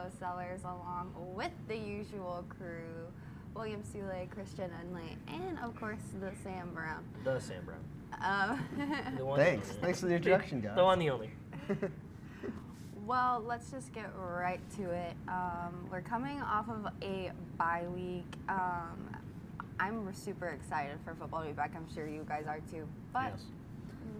I'm Sellers along with the usual crew. William Sule, Christian Unley, and of course the Sam Brown. The Sam Brown. Um, The Thanks. and. Thanks for the introduction, guys. The one, the only. well, let's just get right to it. Um, we're coming off of a bye week. Um, I'm super excited for football to be back. I'm sure you guys are too. But Yes.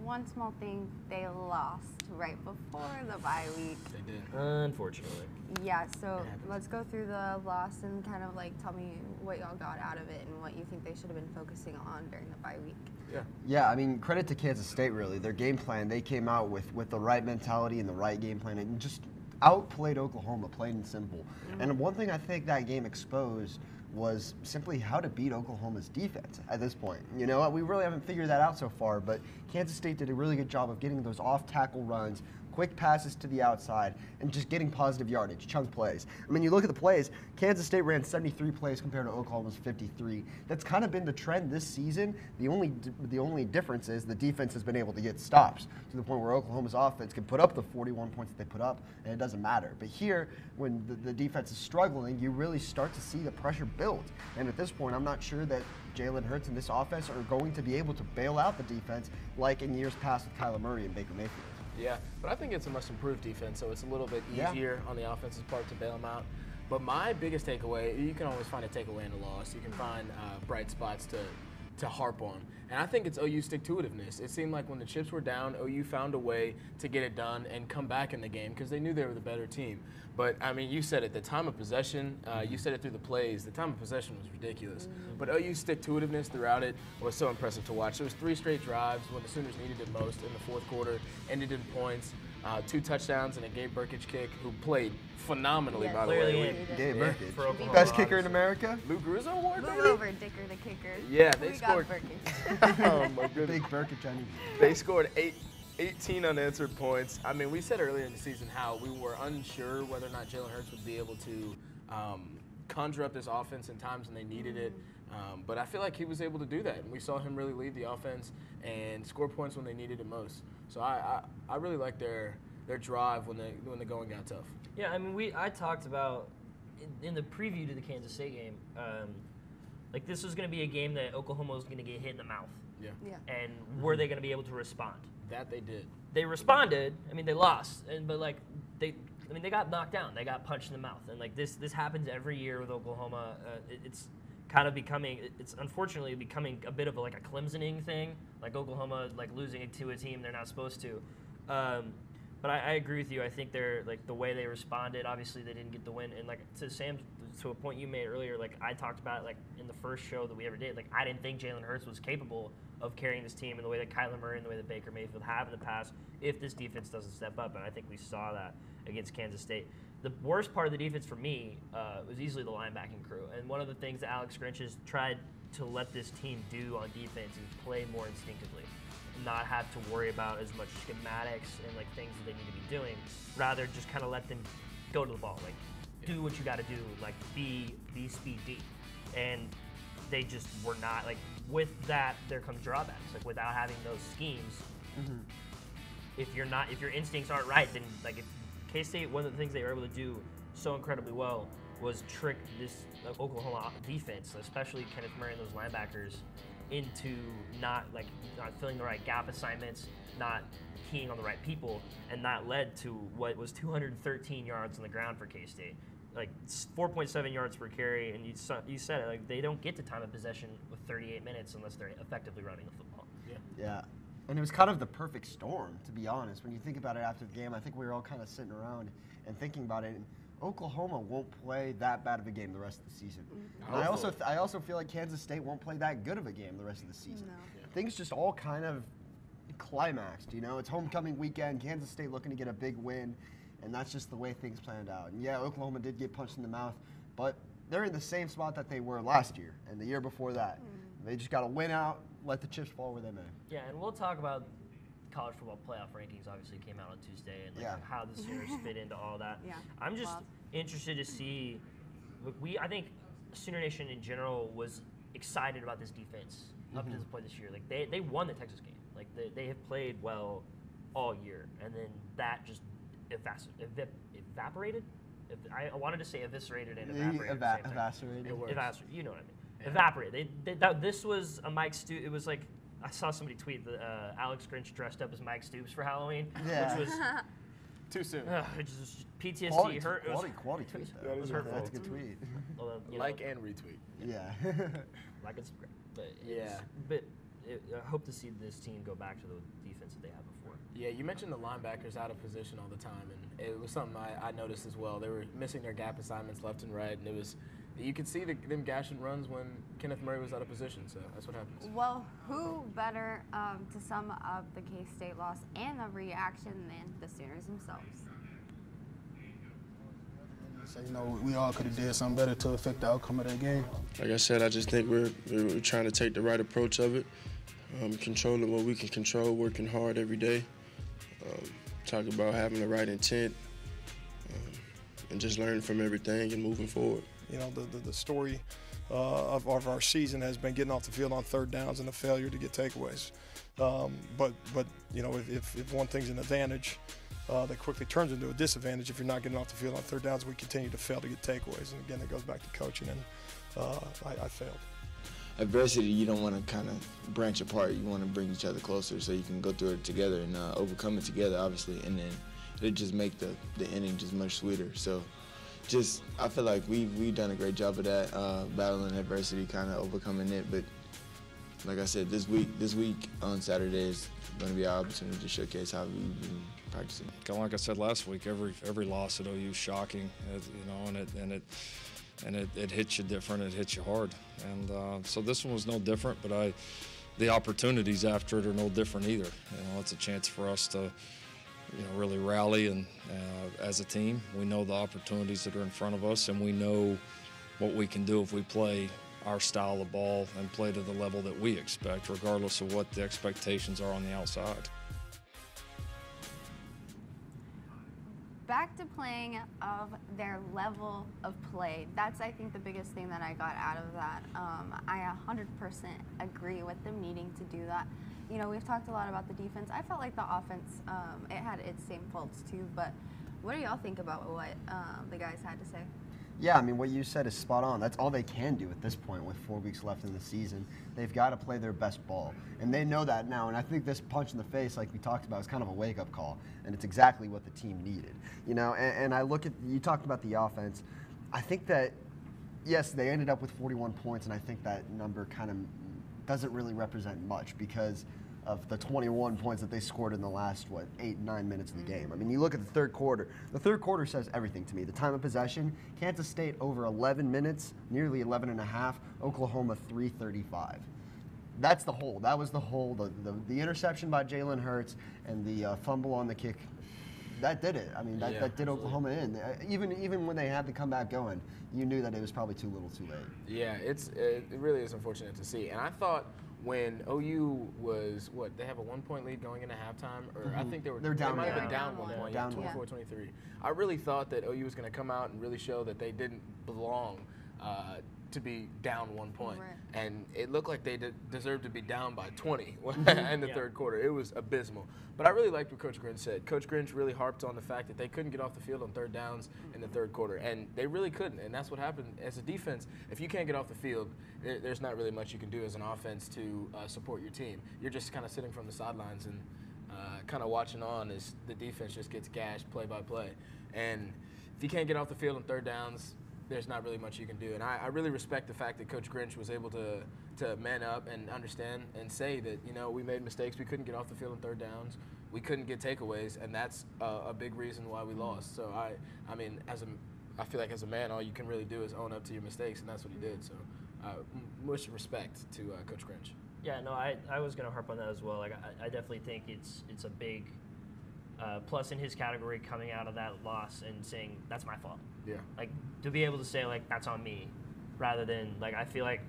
One small thing, they lost right before the bye week. They did. Unfortunately. Yeah, so let's go through the loss and kind of like tell me what y'all got out of it and what you think they should have been focusing on during the bye week. Yeah. Yeah, I mean, credit to Kansas State, really. Their game plan, they came out with, with the right mentality and the right game plan and just outplayed Oklahoma, plain and simple. Mm-hmm. And one thing I think that game exposed was simply how to beat Oklahoma's defense at this point. You know, we really haven't figured that out so far, but Kansas State did a really good job of getting those off tackle runs, quick passes to the outside, and just getting positive yardage, chunk plays. I mean, you look at the plays, Kansas State ran 73 plays compared to Oklahoma's 53. That's kind of been the trend this season. The only the only difference is the defense has been able to get stops to the point where Oklahoma's offense can put up the 41 points that they put up, and it doesn't matter. But here, when the, the defense is struggling, you really start to see the pressure build. And at this point, I'm not sure that Jalen Hurts and this offense are going to be able to bail out the defense like in years past with Kyler Murray and Baker Mayfield. Yeah, but I think it's a much improved defense, so it's a little bit Yeah. easier on the offensive part to bail them out. But my biggest takeaway, you can always find a takeaway in a loss. You can find uh, bright spots to to harp on, and I think it's OU stick to itiveness. It seemed like when the chips were down, OU found a way to get it done and come back in the game because they knew they were the better team. But I mean, you said it. The time of possession, uh, you said it through the plays. The time of possession was ridiculous. But OU stick to itiveness throughout it was so impressive to watch. There was three straight drives when the Sooners needed it most in the fourth quarter, ended in points, uh, two touchdowns and a Gabe Brkic kick, who played phenomenally Yes. by the way. in. Gabe Yeah, Burkett. for Oklahoma, Best kicker in. America? Lou Groza award, Move baby? over, Dicker the kicker. Yeah, they we scored- got Burkett. oh my goodness. Big Burkett, Johnny. They scored eight, 18 unanswered points. I mean, we said earlier in the season how we were unsure whether or not Jalen Hurts would be able to um, conjure up this offense in times when they needed it. Um, but I feel like he was able to do that, and we saw him really lead the offense and score points when they needed it most. So I, I, I really like their their drive when they when the going got tough. Yeah, I mean, we I talked about in, in the preview to the Kansas State game, um, like this was going to be a game that Oklahoma was going to get hit in the mouth, Yeah, Yeah. and were they going to be able to respond? That they did. They responded. I mean, they lost, and but like they, I mean, they got knocked down. They got punched in the mouth, and like this this happens every year with Oklahoma. Uh, it, it's kind of becoming it- it's unfortunately becoming a bit of a, like a Clemsoning thing, like Oklahoma like losing to a team they're not supposed to. Um, but I, I agree with you. I think they're like the way they responded. Obviously, they didn't get the win, and like to Sam, to a point you made earlier, like I talked about like in the first show that we ever did. Like I didn't think Jalen Hurts was capable of carrying this team in the way that Kyler Murray and the way that Baker Mayfield have in the past. If this defense doesn't step up, and I think we saw that against Kansas State. The worst part of the defense for me uh, was easily the linebacking crew, and one of the things that Alex Grinch has tried to let this team do on defense is play more instinctively not have to worry about as much schematics and like things that they need to be doing. Rather, just kind of let them go to the ball, like do what you got to do, like be be speed deep. And they just were not like with that. There comes drawbacks. Like without having those schemes, if you're not if your instincts aren't right, then like if K State, one of the things they were able to do so incredibly well was trick this uh, Oklahoma defense, especially Kenneth Murray and those linebackers, into not like not filling the right gap assignments, not keying on the right people, and that led to what was 213 yards on the ground for K State. Like 4.7 yards per carry, and you, you said it. Like they don't get to time of possession with 38 minutes unless they're effectively running the football. Yeah. Yeah. And it was kind of the perfect storm, to be honest. When you think about it after the game, I think we were all kind of sitting around and thinking about it. And Oklahoma won't play that bad of a game the rest of the season. And I also, th- I also feel like Kansas State won't play that good of a game the rest of the season. No. Things just all kind of climaxed. You know, it's homecoming weekend. Kansas State looking to get a big win, and that's just the way things planned out. And yeah, Oklahoma did get punched in the mouth, but they're in the same spot that they were last year and the year before that. Mm. They just got to win out, let the chips fall where they may. Yeah, and we'll talk about college football playoff rankings. Obviously, came out on Tuesday, and like Yeah. how the Sooners fit into all that. Yeah, I'm just wild. interested to see. We I think Sooner Nation in general was excited about this defense up to mm-hmm. this point this year. Like they, they won the Texas game. Like they, they have played well all year, and then that just evas- evap- evaporated. If, I I wanted to say eviscerated and He evaporated. at the eva- same time. evaporated. It works. Evaporated. You know what I mean. Yeah. Evaporate. They, they, that, this was a Mike Stoops. It was like I saw somebody tweet that uh, Alex Grinch dressed up as Mike Stoops for Halloween, Yeah. which was Too soon. uh, it just PTSD. Quality, hurt. tweet, it was- quality, quality tweet though. That is was hurtful. That's a good tweet. although, you know, like and retweet. yeah. like and subscribe. But it's- Yeah. But it, I hope to see this team go back to the defense that they had before. Yeah, you mentioned the linebackers out of position all the time, and it was something I, I noticed as well. They were missing their gap assignments left and right, and it was you could see the, them gashing runs when Kenneth Murray was out of position. So that's what happens. Well, who better um, to sum up the K State loss and the reaction than the Sooners themselves? So, you know, we all could have did something better to affect the outcome of that game. Like I said, I just think we're, we're, we're trying to take the right approach of it, um, controlling what we can control, working hard every day, um, talk about having the right intent, um, and just learning from everything and moving forward. You know, the, the, the story uh, of, of our season has been getting off the field on third downs and the failure to get takeaways. Um, but, but you know, if, if, one thing's an advantage, uh, that quickly turns into a disadvantage if you're not getting off the field on third downs. We continue to fail to get takeaways. And again, it goes back to coaching, and uh, I, I failed. Adversity, you don't want to kind of branch apart. You want to bring each other closer so you can go through it together and uh, overcome it together, obviously, and then it just make the, the ending just much sweeter. So just I feel like we've, we've done a great job of that, uh, battling adversity, kind of overcoming it. But like I said, this week this week on Saturday is going to be our opportunity to showcase how we've been practicing. Like I said last week, every every loss at OU is shocking, you know, and it and it and it, it hits you different. It hits you hard, and uh, so this one was no different. But I, the opportunities after it are no different either. You know, it's a chance for us to, you know, really rally and uh, as a team. We know the opportunities that are in front of us, and we know what we can do if we play our style of ball and play to the level that we expect, regardless of what the expectations are on the outside. Back to playing of their level of play. That's, I think, the biggest thing that I got out of that. Um, I 100% agree with them needing to do that. You know, we've talked a lot about the defense. I felt like the offense, um, it had its same faults too. But what do y'all think about what um, the guys had to say? Yeah, I mean, what you said is spot on. That's all they can do at this point with four weeks left in the season. They've got to play their best ball. And they know that now. And I think this punch in the face, like we talked about, is kind of a wake up call. And it's exactly what the team needed. You know, and, and I look at, you talked about the offense. I think that, yes, they ended up with 41 points. And I think that number kind of doesn't really represent much because of the 21 points that they scored in the last what eight nine minutes of the game. I mean, you look at the third quarter. The third quarter says everything to me. The time of possession, Kansas State over 11 minutes, nearly 11 and a half. Oklahoma 335. That's the hole. That was the hole. The the, the interception by Jalen Hurts and the uh, fumble on the kick. That did it. I mean, that, Yeah, that did absolutely. Oklahoma in. Uh, Even even when they had the comeback going, you knew that it was probably too little, too late. Yeah, it's it, it really is unfortunate to see. And I thought when OU was what they have a one point lead going into halftime, or I think they were Mm-hmm. They're down they might have been down Down one point, Down yeah, one. 24-23. I really thought that OU was going to come out and really show that they didn't belong uh, to be down one point. Right. and it looked like they de- deserved to be down by 20 Mm-hmm. in the Yeah. third quarter. It was abysmal. But I really liked what Coach Grinch said. Coach Grinch really harped on the fact that they couldn't get off the field on third downs in the third quarter, and they really couldn't. And that's what happened as a defense. If you can't get off the field, there's not really much you can do as an offense to uh, support your team. You're just kind of sitting from the sidelines and uh, kind of watching on as the defense just gets gashed play by play. And if you can't get off the field on third downs, there's not really much you can do. And I, I really respect the fact that Coach Grinch was able to to man up and understand and say that you know we made mistakes. We couldn't get off the field on third downs. We couldn't get takeaways, and that's uh, a big reason why we lost. So I I mean as a I feel like as a man, all you can really do is own up to your mistakes, and that's what he did. So uh, much respect to uh, Coach Grinch. Yeah, no, I, I was gonna harp on that as well. Like I, I definitely think it's it's a big uh, plus in his category coming out of that loss and saying that's my fault. Yeah. Like to be able to say like that's on me, rather than like I feel like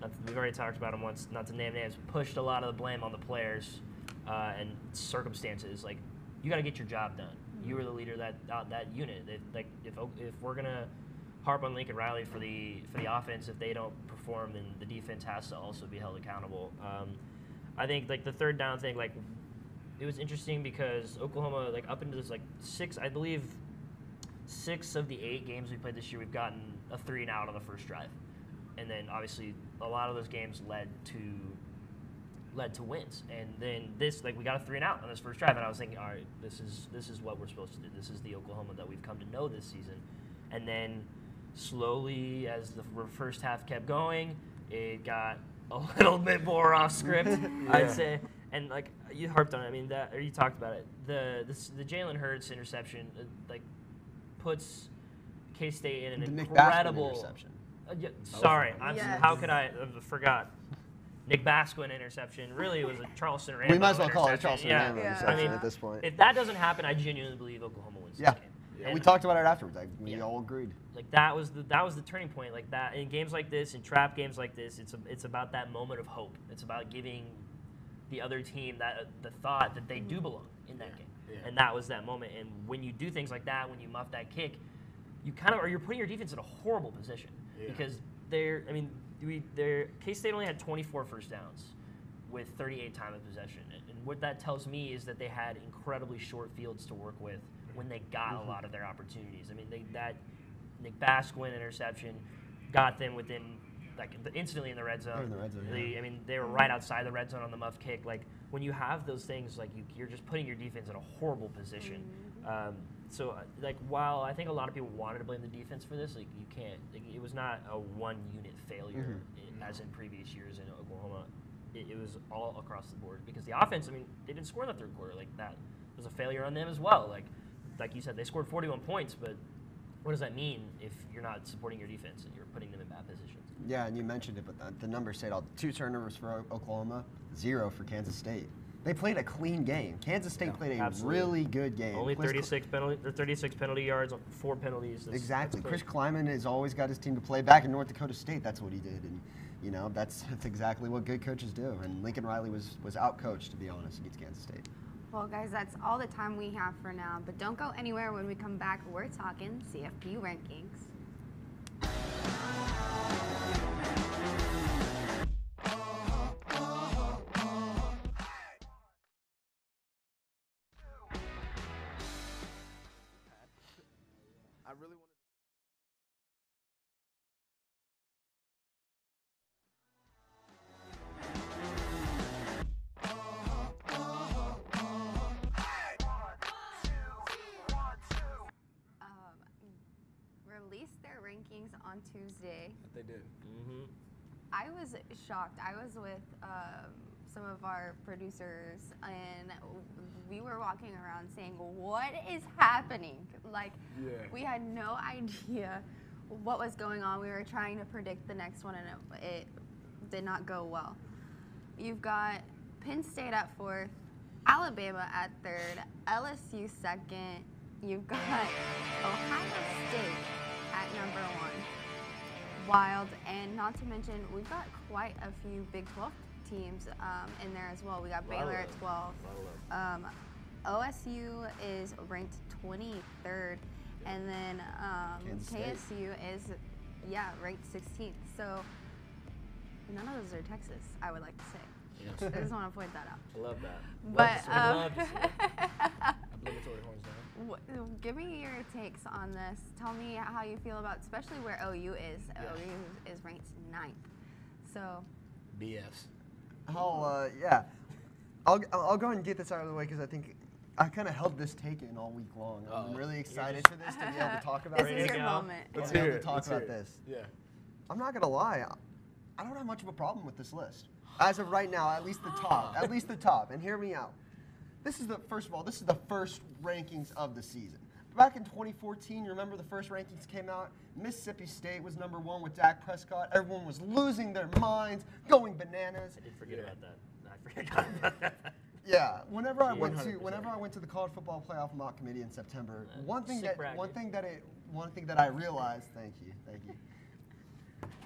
not to- we've already talked about him once. Not to name names, pushed a lot of the blame on the players uh, and circumstances. Like you got to get your job done. You were the leader of that uh, that unit. If, like if if we're gonna harp on Lincoln Riley for the for the offense, if they don't perform, then the defense has to also be held accountable. Um, I think like the third down thing, like it was interesting because Oklahoma, like up into this like six, I believe, six of the eight games we played this year, we've gotten a three and out on the first drive, and then obviously a lot of those games led to led to wins. And then this, like, we got a three and out on this first drive, and I was thinking, all right, this is this is what we're supposed to do. This is the Oklahoma that we've come to know this season. And then slowly, as the first half kept going, it got a little bit more off script, I'd say. And like you harped on it, I mean that, or you talked about it. The the, the Jalen Hurts interception, uh, like, puts K State in an The Nick incredible interception. uh, yeah, sorry, I'm, Yes. how could I I forgot? Nick Basquine interception. Really, it was a Charleston Rambo. We might as well call it a. Charleston yeah. Rambo Yeah. interception I mean, at this point. If that doesn't happen, I genuinely believe Oklahoma wins yeah. this game. And we talked about it afterwards. Like, we Yeah. all agreed. like that was the that was the turning point. Like that in games like this, in trap games like this, it's a, it's about that moment of hope. It's about giving the other team that the thought that they do belong in that game. Yeah. And that was that moment. And when you do things like that, when you muff that kick, you kind of or you're putting your defense in a horrible position Yeah. because they're. I mean, we they're K State only had 24 first downs with 38 time of possession. And, and what that tells me is that they had incredibly short fields to work with when they got Mm-hmm. a lot of their opportunities. I mean, they, that Nick Basquine interception got them within like instantly in the red zone. They're in the red zone, They- I mean, they were right outside the red zone on the muff kick. Like when you have those things, like you, you're just putting your defense in a horrible position. Um, so, uh, like, while I think a lot of people wanted to blame the defense for this, like you can't. Like, it was not a one-unit failure Mm-hmm. i- as in previous years in Oklahoma. It, it was all across the board because the offense. I mean, they didn't score in the third quarter. Like that was a failure on them as well. Like, like you said, they scored 41 points, but what does that mean if you're not supporting your defense and you're putting them in bad positions? Yeah, and you mentioned it, but the, the numbers say it all. Two turnovers for Oklahoma, zero for Kansas State. They played a clean game. Kansas State played a absolutely. really good game. Only Chris Cl- 36 penalty, or 36 penalty yards, four penalties. That's, Exactly. that's Chris great. Klieman has always got his team to play back in North Dakota State. That's what he did, and you know that's that's exactly what good coaches do. And Lincoln Riley was was outcoached, to be honest, against Kansas State. Well, guys, that's all the time we have for now. But don't go anywhere. When we come back, we're talking CFP rankings. Rankings on Tuesday. They did. Mhm. I was shocked. I was with um, some of our producers, and we were walking around saying, "What is happening?" Like, Yeah. we had no idea what was going on. We were trying to predict the next one, and it, it did not go well. You've got Penn State at fourth, Alabama at third, LSU second. You've got Ohio State at number one. Wild, and not to mention, we've got quite a few Big 12 teams um, in there as well. We got Baylor at 12. Um, OSU is ranked 23rd, and then um, KSU is, yeah, ranked 16th. So none of those are Texas. I would like to say. Yes. I just want to point that out. I love that. But Love to see it. um, Love to see it. Obligatory horns down. Wh- Give me your takes on this. Tell me how you feel about, especially where OU is. OU is ranked ninth. So, BS. I'll, uh, yeah. I'll, I'll go ahead and get this out of the way because I think I kind of held this take in all week long. I'm really excited for this to be able to talk about this Ready it. is to your go? moment. Let's Let's be hear able to it. talk Let's about hear it. this. Yeah. I'm not gonna lie. I don't have much of a problem with this list. As of right now, at least the top. At least the top. And hear me out. This is the first of all. This is the first rankings of the season. Back in 2014, you remember the first rankings came out. Mississippi State was number one with Dak Prescott. Everyone was losing their minds, going bananas. I did forget about that. I forgot about that. Yeah, whenever I went to whenever I went to the college football playoff mock committee in September, Uh, one thing that bracket. one thing that it one thing that I realized, thank you, thank you.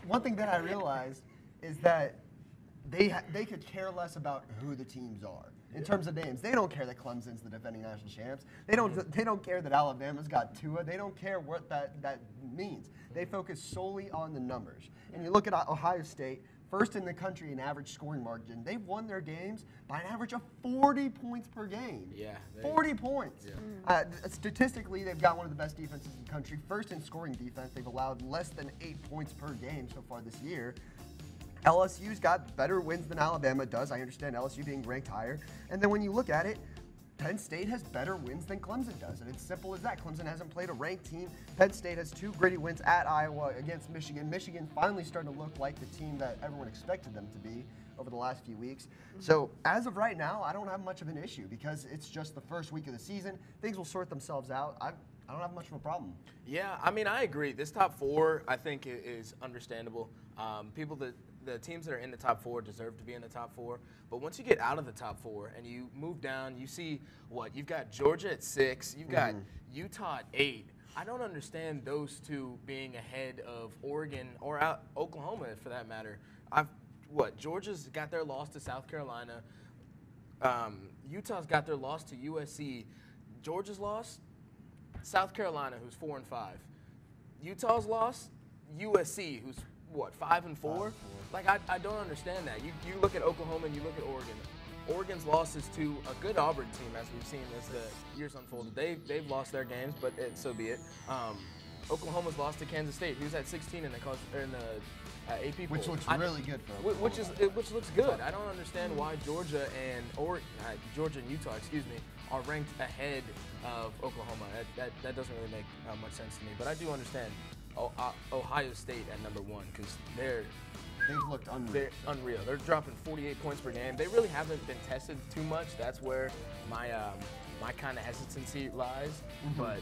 One thing that I realized is that they ha- they could care less about who the teams are in terms of names. They don't care that Clemson's the defending national champs. They don't mm-hmm. they don't care that Alabama's got Tua. They don't care what that that means. They mm-hmm. focus solely on the numbers. And you look at Ohio State, first in the country in average scoring margin. They've won their games by an average of 40 points per game. Yeah, they- 40 points. Mm-hmm. Uh, statistically, they've got one of the best defenses in the country. First in scoring defense, they've allowed less than eight points per game so far this year. LSU's got better wins than Alabama does. I understand LSU being ranked higher. And then when you look at it, Penn State has better wins than Clemson does. And it's simple as that. Clemson hasn't played a ranked team. Penn State has two gritty wins at Iowa against Michigan. Michigan finally starting to look like the team that everyone expected them to be over the last few weeks. So as of right now, I don't have much of an issue because it's just the first week of the season. Things will sort themselves out. I, I don't have much of a problem. Yeah, I mean, I agree. This top four, I think, is understandable. Um, people that the teams that are in the top four deserve to be in the top four. But once you get out of the top four and you move down, you see what you've got Georgia at six, you've got Utah at eight. I don't understand those two being ahead of Oregon or out Oklahoma, for that matter. I've what Georgia's got their loss to South Carolina. Um, Utah's got their loss to USC. Georgia's loss, South Carolina, who's four and five. Utah's loss, USC, who's what five and four. Like I, I don't understand that. You you look at Oklahoma and you look at Oregon. Oregon's losses to a good Auburn team, as we've seen as the years unfolded. They they've lost their games, but it, so be it. Um, Oklahoma's lost to Kansas State, who's at 16 in the college, in the uh, AP Which looks I- really good for Wh- Which is it- which looks good. I don't understand why Georgia and or uh, Georgia and Utah, excuse me, are ranked ahead of Oklahoma. That that, that doesn't really make uh, much sense to me. But I do understand Ohio State at number one because they're They've looked unreal. they're unreal. They're dropping 48 points per game. They really haven't been tested too much. That's where my um, my kind of hesitancy lies. Mm-hmm. But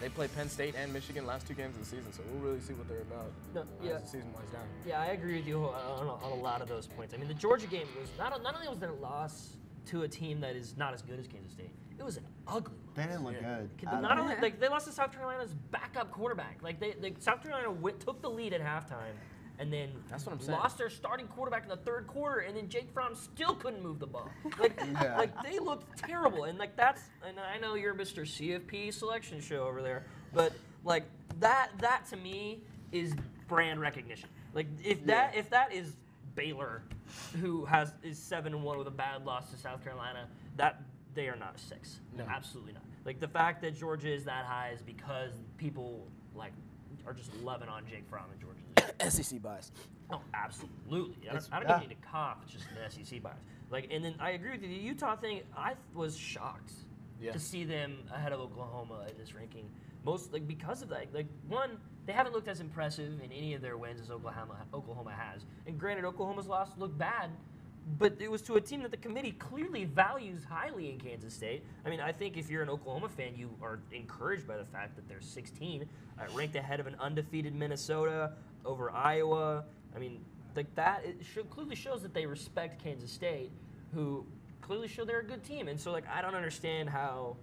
they play Penn State and Michigan last two games of the season, so we'll really see what they're about No, uh, yeah. as the season winds down. Yeah, I agree with you on, on, on a lot of those points. I mean, the Georgia game was not, not only was it a loss to a team that is not as good as Kansas State, it was an ugly loss. They didn't look Yeah. good. Can- Not all. only like they lost to South Carolina's backup quarterback. Like they, they South Carolina went, took the lead at halftime, and then That's what I'm saying. lost their starting quarterback in the third quarter, and then Jake Fromm still couldn't move the ball. Like, Yeah. like they looked terrible, and like that's and I know you're Mr. CFP selection show over there, but like that that to me is brand recognition. Like if that if that is Baylor, who has is seven and one with a bad loss to South Carolina, that they are not a six. No. Absolutely not. Like the fact that Georgia is that high is because people like are just loving on Jake Fromm and Georgia. SEC bias. Oh, absolutely. I don't, I don't yeah. even need to cough. It's just an SEC bias. Like, and then I agree with you. The Utah thing, I was shocked Yeah. to see them ahead of Oklahoma in this ranking. Most like because of that. Like one, they haven't looked as impressive in any of their wins as Oklahoma Oklahoma has. And granted, Oklahoma's loss looked bad, but it was to a team that the committee clearly values highly in Kansas State. I mean, I think if you're an Oklahoma fan, you are encouraged by the fact that they're 16, uh, ranked ahead of an undefeated Minnesota over Iowa. I mean, like that it clearly shows that they respect Kansas State, who clearly show they're a good team. And so, like, I don't understand how.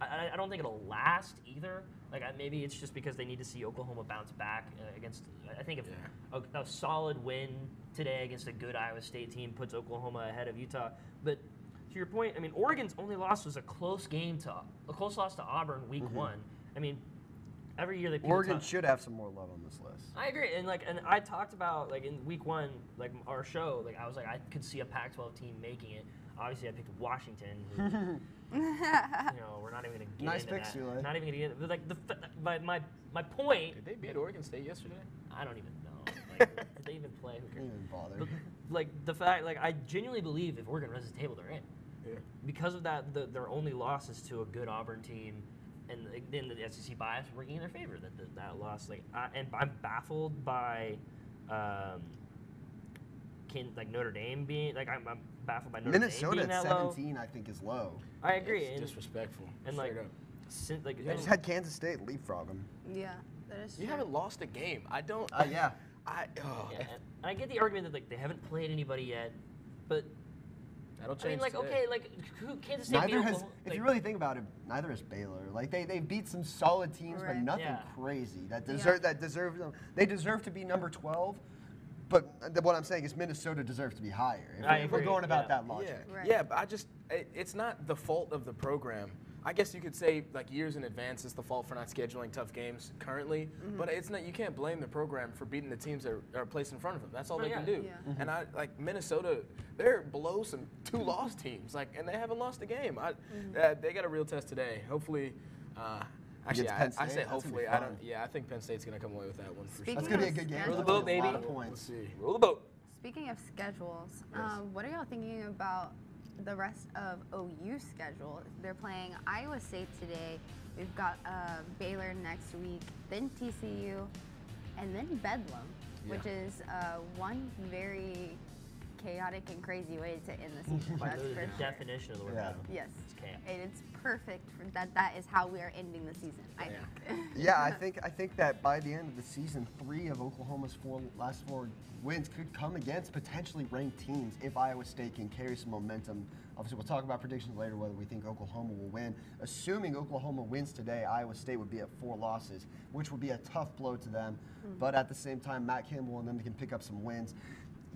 I- I don't think it'll last either. Like, I, maybe it's just because they need to see Oklahoma bounce back uh, against. I think if a, a solid win today against a good Iowa State team puts Oklahoma ahead of Utah. But to your point, I mean, Oregon's only loss was a close game to a close loss to Auburn week one. I mean, every year they Oregon talk- should have some more love on this list. I agree, and like, and I talked about like in week one, like our show, like I was like I could see a Pac-12 team making it. Obviously, I picked Washington. Who, you know, we're not even gonna get Nice into picks, that. Eli. Not even gonna get. But like the my my my point. Did they beat Oregon State yesterday? I don't even know. Like, did they even play? Who Didn't cares? even bother. But, like the fact, like I genuinely believe if Oregon runs the table, they're in. Yeah. Because of that, the, their only loss is to a good Auburn team, and then the SEC bias working in their favor. That that, that loss, like, I, and I'm baffled by, um, can like Notre Dame being like I'm, I'm baffled by Notre Minnesota Dame being at that low. 17, I think, is low. I agree, It's and, disrespectful. and straight like, up. sin, like They and- just had Kansas State leapfrog them. Yeah, that is You true. haven't lost a game. I don't. Uh, yeah. I. Oh, yeah, and I get the argument that like they haven't played anybody yet, but That'll change. I mean, like, today. okay, like who, Kansas State beat Neither has, Oklahoma, if like, you really think about it, neither has Baylor. Like they, they beat some solid teams, but nothing Yeah. crazy that Yeah. deserve that deserve them. They deserve to be number 12. But what I'm saying is Minnesota deserves to be higher. If, I we- if we're going about yeah. that logic. Yeah, Right. yeah, but I just it, it's not the fault of the program I guess you could say like years in advance is the fault for not scheduling tough games currently, Mm-hmm. but it's not. You can't blame the program for beating the teams that are, are placed in front of them. That's all Oh, they yeah. can do. Yeah. And I like Minnesota. They're below some two lost teams, like, and they haven't lost a game. I, Mm-hmm. uh, they got a real test today. Hopefully. Uh, Actually, Against I, Penn I say hopefully. I don't. Yeah, I think Penn State's gonna come away with that one for Speaking That's gonna be a good game. Roll the boat, gonna be a lot baby. of We'll points. see. Roll the boat. Speaking of schedules, um, what are y'all thinking about the rest of OU schedule? They're playing Iowa State today. We've got uh, Baylor next week, then TCU, and then Bedlam, which is uh, one very chaotic and crazy way to end the season. By That's the for sure. definition of the word Yeah. battle. Yes, It's chaos. and it's perfect for that. That is how we are ending the season. I Yeah. think. Yeah, I think I think that by the end of the season, three of Oklahoma's four last four wins could come against potentially ranked teams if Iowa State can carry some momentum. Obviously, we'll talk about predictions later whether we think Oklahoma will win. Assuming Oklahoma wins today, Iowa State would be at four losses, which would be a tough blow to them. Hmm. But at the same time, Matt Campbell and them can pick up some wins.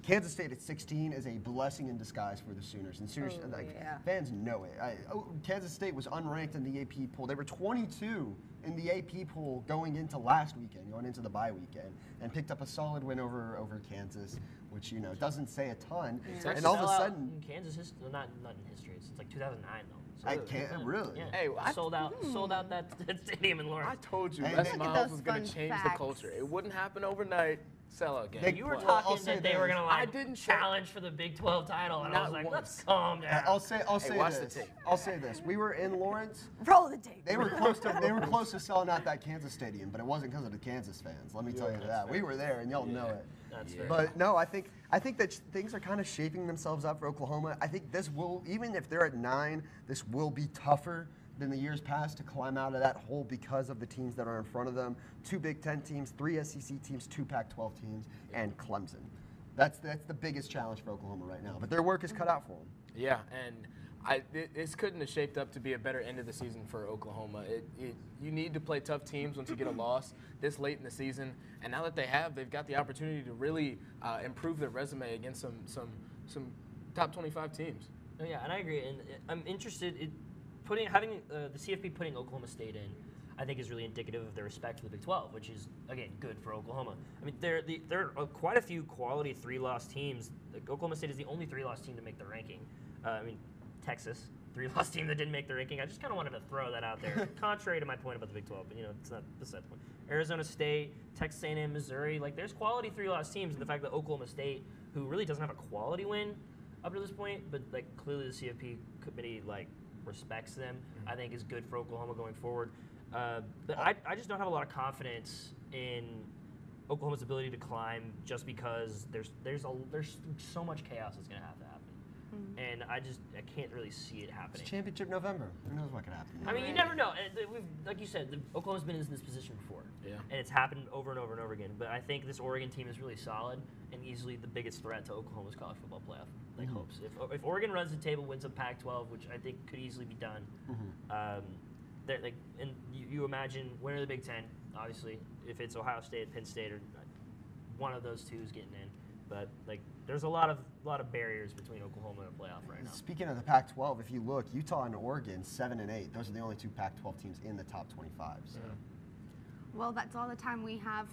Kansas State at 16 is a blessing in disguise for the Sooners, and Sooners Oh, like yeah. fans know it. I, oh, Kansas State was unranked in the AP poll. They were 22 in the AP poll going into last weekend, going into the bye weekend, and picked up a solid win over over Kansas, which you know doesn't say a ton. Texas And all of a sudden, in Kansas history, well, not not in history. It's, it's like 2009 though. So I can't- been- really? Yeah. Hey, I- sold out hmm. sold out that, that stadium in Lawrence. I told you, Hey, Les Miles was going to change facts. the culture. It wouldn't happen overnight. Sellout game. They- you were Well, I'll talking say that they were this. gonna I like didn't say- challenge for the Big 12 title, and I was Not like, once. let's calm down. I'll say I'll Hey, say watch the this. tape. I'll say this. We were in Lawrence. Roll the tape. They were close to they were close to selling out that Kansas stadium, but it wasn't because of the Kansas fans. Let me tell you that. We were there, and y'all know it. That's fair. But no, I think I think that sh- things are kind of shaping themselves up for Oklahoma. I think this will, even if they're at nine, this will be tougher than the years past to climb out of that hole because of the teams that are in front of them. Two Big Ten teams, three SEC teams, two Pac-12 teams, and Clemson. That's that's the biggest challenge for Oklahoma right now. But their work is cut out for them. Yeah, and I, this couldn't have shaped up to be a better end of the season for Oklahoma. It, it, you need to play tough teams once you get a loss this late in the season, and now that they have, they've got the opportunity to really uh, improve their resume against some some some top 25 teams. Oh, yeah, and I agree. And uh, I'm interested in putting having uh, the CFP putting Oklahoma State in. I think is really indicative of their respect for the Big 12, which is again good for Oklahoma. I mean, there the, there are quite a few quality three-loss teams. Like, Oklahoma State is the only three-loss team to make the ranking. Uh, I mean, Texas three-loss team that didn't make the ranking. I just kind of wanted to throw that out there, contrary to my point about the Big 12. But you know, it's not beside the point. Arizona State, Texas A&M, Missouri. Like, there's quality three-loss teams, and the fact that Oklahoma State, who really doesn't have a quality win up to this point, but like clearly the CFP committee like respects them. I think is good for Oklahoma going forward. Uh, but I, I just don't have a lot of confidence in Oklahoma's ability to climb just because there's there's a there's so much chaos that's gonna to happen, and I just I can't really see it happening. It's championship November. Who knows what could happen? I mean, you never know. We've, like you said, the, Oklahoma's been in this position before. Yeah. And it's happened over and over and over again. But I think this Oregon team is really solid and easily the biggest threat to Oklahoma's college football playoff like hopes. If, if Oregon runs the table, wins a Pac-12, which I think could easily be done, um, they're like, and you, you imagine winner of the Big Ten, obviously, if it's Ohio State, Penn State, or one of those two is getting in. But like, there's a lot of lot of barriers between Oklahoma and a playoff right now. Speaking of the Pac-12, if you look, Utah and Oregon, seven and eight. Those are the only two Pac-12 teams in the top 25. So. Well, that's all the time we have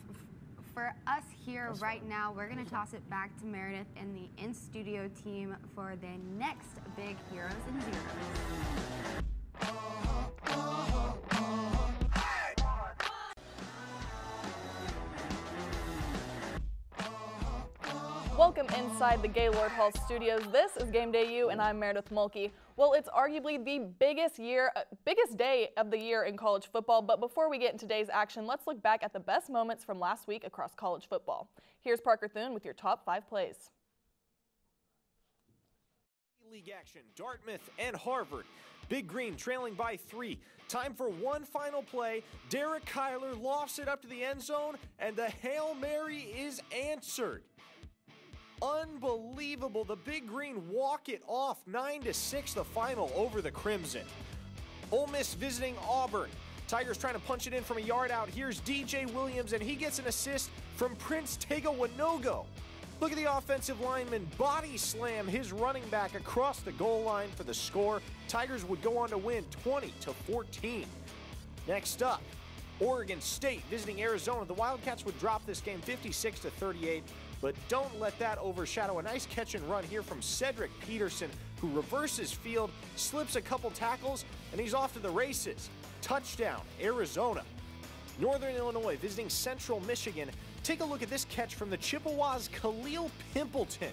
for us here right now. We're going to toss it back to Meredith and the in studio team for the next big Heroes and Zeros. Welcome inside the Gaylord Hall studios. This is Game Day U, and I'm Meredith Mulkey. Well, it's arguably the biggest year, uh, biggest day of the year in college football. But before we get into today's action, let's look back at the best moments from last week across college football. Here's Parker Thune with your top five plays. League action, Dartmouth and Harvard. Big Green trailing by three. Time for one final play. Derek Kyler lofts it up to the end zone, and the Hail Mary is answered. Unbelievable. The Big Green walk it off 9 to 6 the final over the Crimson. Ole Miss visiting Auburn. Tigers trying to punch it in from a yard out. Here's DJ Williams, and he gets an assist from Prince Tega Wanogho. Look at the offensive lineman body slam his running back across the goal line for the score. Tigers would go on to win 20 to 14. Next up, Oregon State visiting Arizona. The Wildcats would drop this game 56 to 38, but don't let that overshadow a nice catch and run here from Cedric Peterson, who reverses field, slips a couple tackles, and he's off to the races. Touchdown, Arizona. Northern Illinois visiting Central Michigan. Take a look at this catch from the Chippewas' Khalil Pimpleton.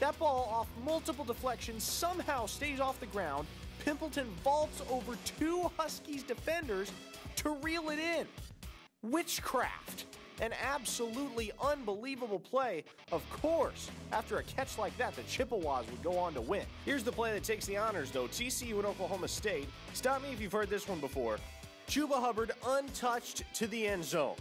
That ball off multiple deflections somehow stays off the ground. Pimpleton vaults over two Huskies defenders to reel it in. Witchcraft. An absolutely unbelievable play. Of course, after a catch like that, the Chippewas would go on to win. Here's the play that takes the honors, though TCU and Oklahoma State. Stop me if you've heard this one before. Chuba Hubbard untouched to the end zone.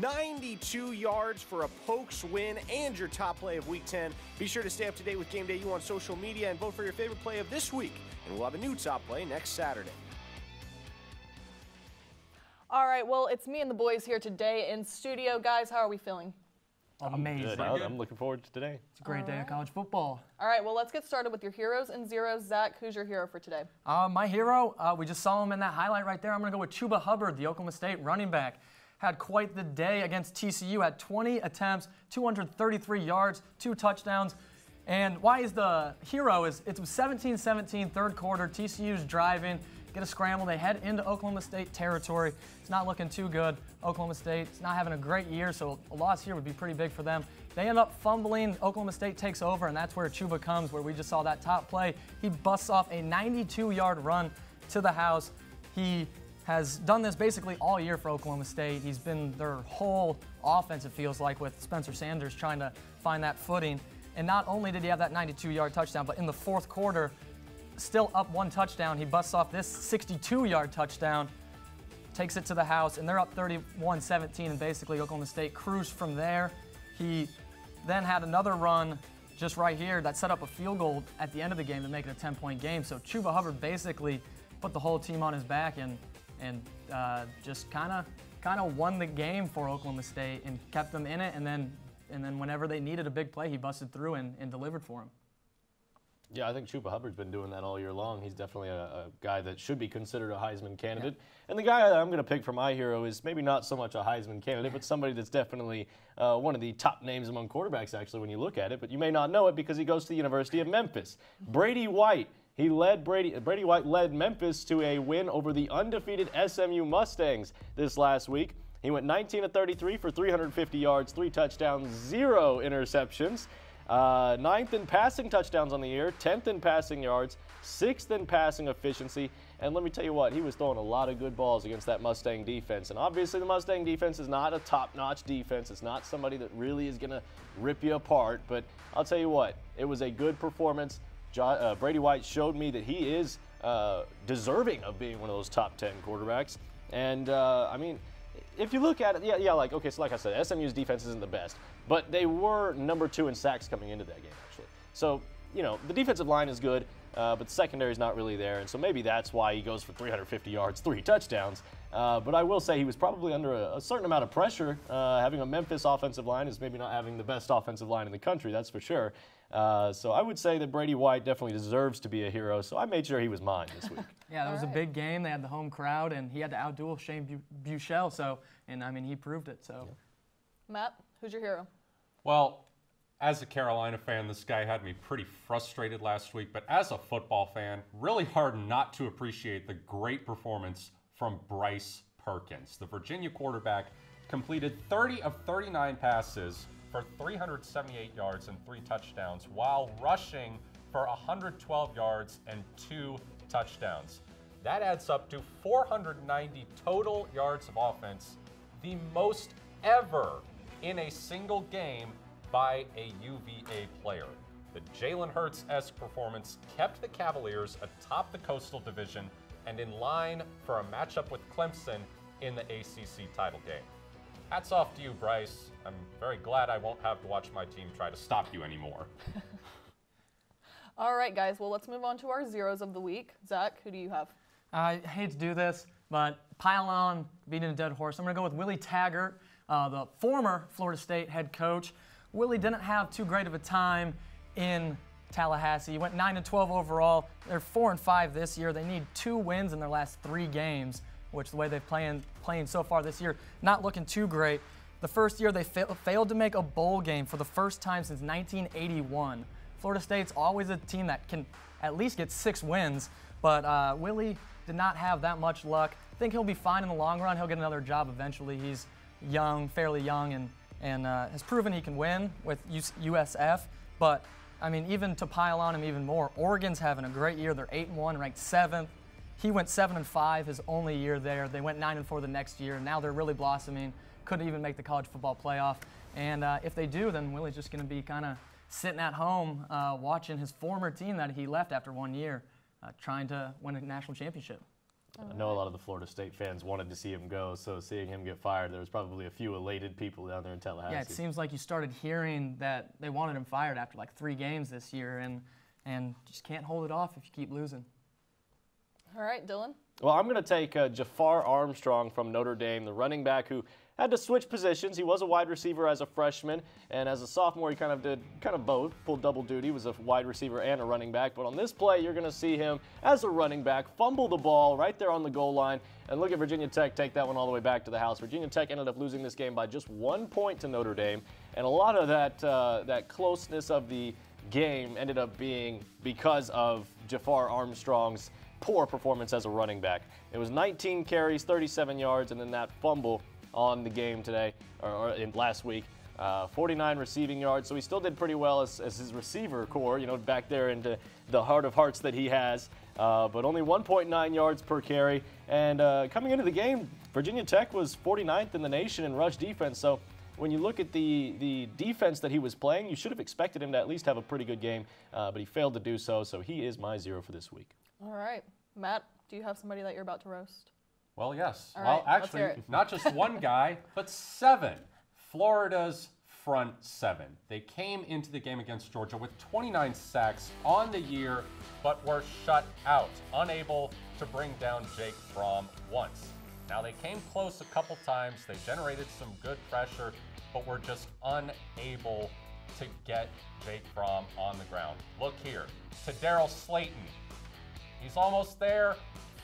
92 yards for a Pokes win and your top play of Week 10. Be sure to stay up to date with Game Day U on social media and vote for your favorite play of this week. And we'll have a new top play next Saturday. All right, well, it's me and the boys here today in studio. Guys, how are we feeling? Amazing. Good. I- I'm looking forward to today. It's a great day of college football. All right, well, let's get started with your heroes and zeros. Zach, who's your hero for today? Uh, my hero, uh, we just saw him in that highlight right there. I'm going to go with Chuba Hubbard, the Oklahoma State running back. Had quite the day against TCU, had 20 attempts, 233 yards, two touchdowns. And why he's the hero is it was 17 17, third quarter. TCU's driving, get a scramble. They head into Oklahoma State territory. It's not looking too good. Oklahoma State's not having a great year, so a loss here would be pretty big for them. They end up fumbling. Oklahoma State takes over, and that's where Chuba comes, where we just saw that top play. He busts off a 92 yard run to the house. He has done this basically all year for Oklahoma State. He's been their whole offense, it feels like, with Spencer Sanders trying to find that footing. And not only did he have that 92 yard touchdown, but in the fourth quarter, still up one touchdown, he busts off this 62 yard touchdown, takes it to the house, and they're up 31 17. And basically, Oklahoma State cruised from there. He then had another run just right here that set up a field goal at the end of the game to make it a 10 point game. So Chuba Hubbard basically put the whole team on his back and and uh, just kind of kind of won the game for Oklahoma State and kept them in it. And then and then whenever they needed a big play, he busted through and, and delivered for them. Yeah, I think Chuba Hubbard's been doing that all year long. He's definitely a, a guy that should be considered a Heisman candidate. And the guy that I'm going to pick for my hero is maybe not so much a Heisman candidate, but somebody that's definitely uh, one of the top names among quarterbacks, actually, when you look at it. But you may not know it because he goes to the University of Memphis. Brady White. He led Brady Brady White led Memphis to a win over the undefeated SMU Mustangs this last week. He went 19 to 33 for 350 yards, three touchdowns, zero interceptions. Uh, ninth in passing touchdowns on the year, 10th in passing yards, sixth in passing efficiency. And let me tell you what, he was throwing a lot of good balls against that Mustang defense. And obviously, the Mustang defense is not a top notch defense. It's not somebody that really is going to rip you apart. But I'll tell you what, it was a good performance. Jo- uh, Brady White showed me that he is uh, deserving of being one of those top 10 quarterbacks. And uh, I mean, if you look at it, yeah, yeah, like okay, so like I said, SMU's defense isn't the best, but they were number two in sacks coming into that game actually. So you know the defensive line is good, uh, but the secondary is not really there, and so maybe that's why he goes for 350 yards, three touchdowns. Uh, but I will say he was probably under a, a certain amount of pressure. Uh, having a Memphis offensive line is maybe not having the best offensive line in the country, that's for sure. Uh, so I would say that Brady White definitely deserves to be a hero. So I made sure he was mine this week. Yeah, that was a big game. They had the home crowd, and he had to outduel Shane Bu- Buechele. So, and I mean, he proved it. So, Matt, who's your hero? Well, as a Carolina fan, this guy had me pretty frustrated last week. But as a football fan, really hard not to appreciate the great performance from Bryce Perkins. The Virginia quarterback completed 30 of 39 passes for 378 yards and three touchdowns while rushing for 112 yards and two touchdowns. That adds up to 490 total yards of offense, the most ever in a single game by a UVA player. The Jalen Hurts esque performance kept the Cavaliers atop the Coastal Division and in line for a matchup with Clemson in the ACC title game. Hats off to you, Bryce. I'm very glad I won't have to watch my team try to stop you anymore. All right, guys. Well, let's move on to our zeros of the week. Zach, who do you have? I hate to do this, but pile on, beating a dead horse. I'm going to go with Willie Taggart, uh, the former Florida State head coach. Willie didn't have too great of a time in Tallahassee. He went 9 and 12 overall. They're 4 and 5 this year. They need two wins in their last three games, which the way they've playing playing so far this year, not looking too great. The first year they fa- failed to make a bowl game for the first time since 1981. Florida State's always a team that can at least get six wins, but uh, Willie did not have that much luck. I think he'll be fine in the long run. He'll get another job eventually. He's young, fairly young, and and uh, has proven he can win with USF. But I mean, even to pile on him even more, Oregon's having a great year. They're eight and one, ranked seventh. He went seven and five his only year there. They went nine and four the next year. Now they're really blossoming. Couldn't even make the college football playoff. And uh, if they do, then Willie's just going to be kind of sitting at home uh, watching his former team that he left after one year, uh, trying to win a national championship. I know a lot of the Florida State fans wanted to see him go, so seeing him get fired, there was probably a few elated people down there in Tallahassee. Yeah, it seems like you started hearing that they wanted him fired after like three games this year, and and just can't hold it off if you keep losing. All right, Dylan. Well, I'm going to take uh, Jafar Armstrong from Notre Dame, the running back who had to switch positions. He was a wide receiver as a freshman, and as a sophomore, he kind of did kind of both, pulled double duty, was a wide receiver and a running back. But on this play, you're going to see him as a running back fumble the ball right there on the goal line, and look at Virginia Tech take that one all the way back to the house. Virginia Tech ended up losing this game by just one point to Notre Dame, and a lot of that uh, that closeness of the game ended up being because of Jafar Armstrong's poor performance as a running back. It was 19 carries, 37 yards, and then that fumble on the game today, or, or in last week. Uh, 49 receiving yards, so he still did pretty well as, as, his receiver core, you know, back there into the heart of hearts that he has. Uh, but only 1.9 yards per carry. And uh, coming into the game, Virginia Tech was 49th in the nation in rush defense. So when you look at the, the defense that he was playing, you should have expected him to at least have a pretty good game, uh, but he failed to do so. So he is my zero for this week. All right. Matt, do you have somebody that you're about to roast? Well, yes. All well, right, actually, not just one guy, but seven. Florida's front seven. They came into the game against Georgia with 29 sacks on the year, but were shut out, unable to bring down Jake Fromm once. Now, they came close a couple times. They generated some good pressure, but were just unable to get Jake Fromm on the ground. Look here to Daryl Slayton. He's almost there.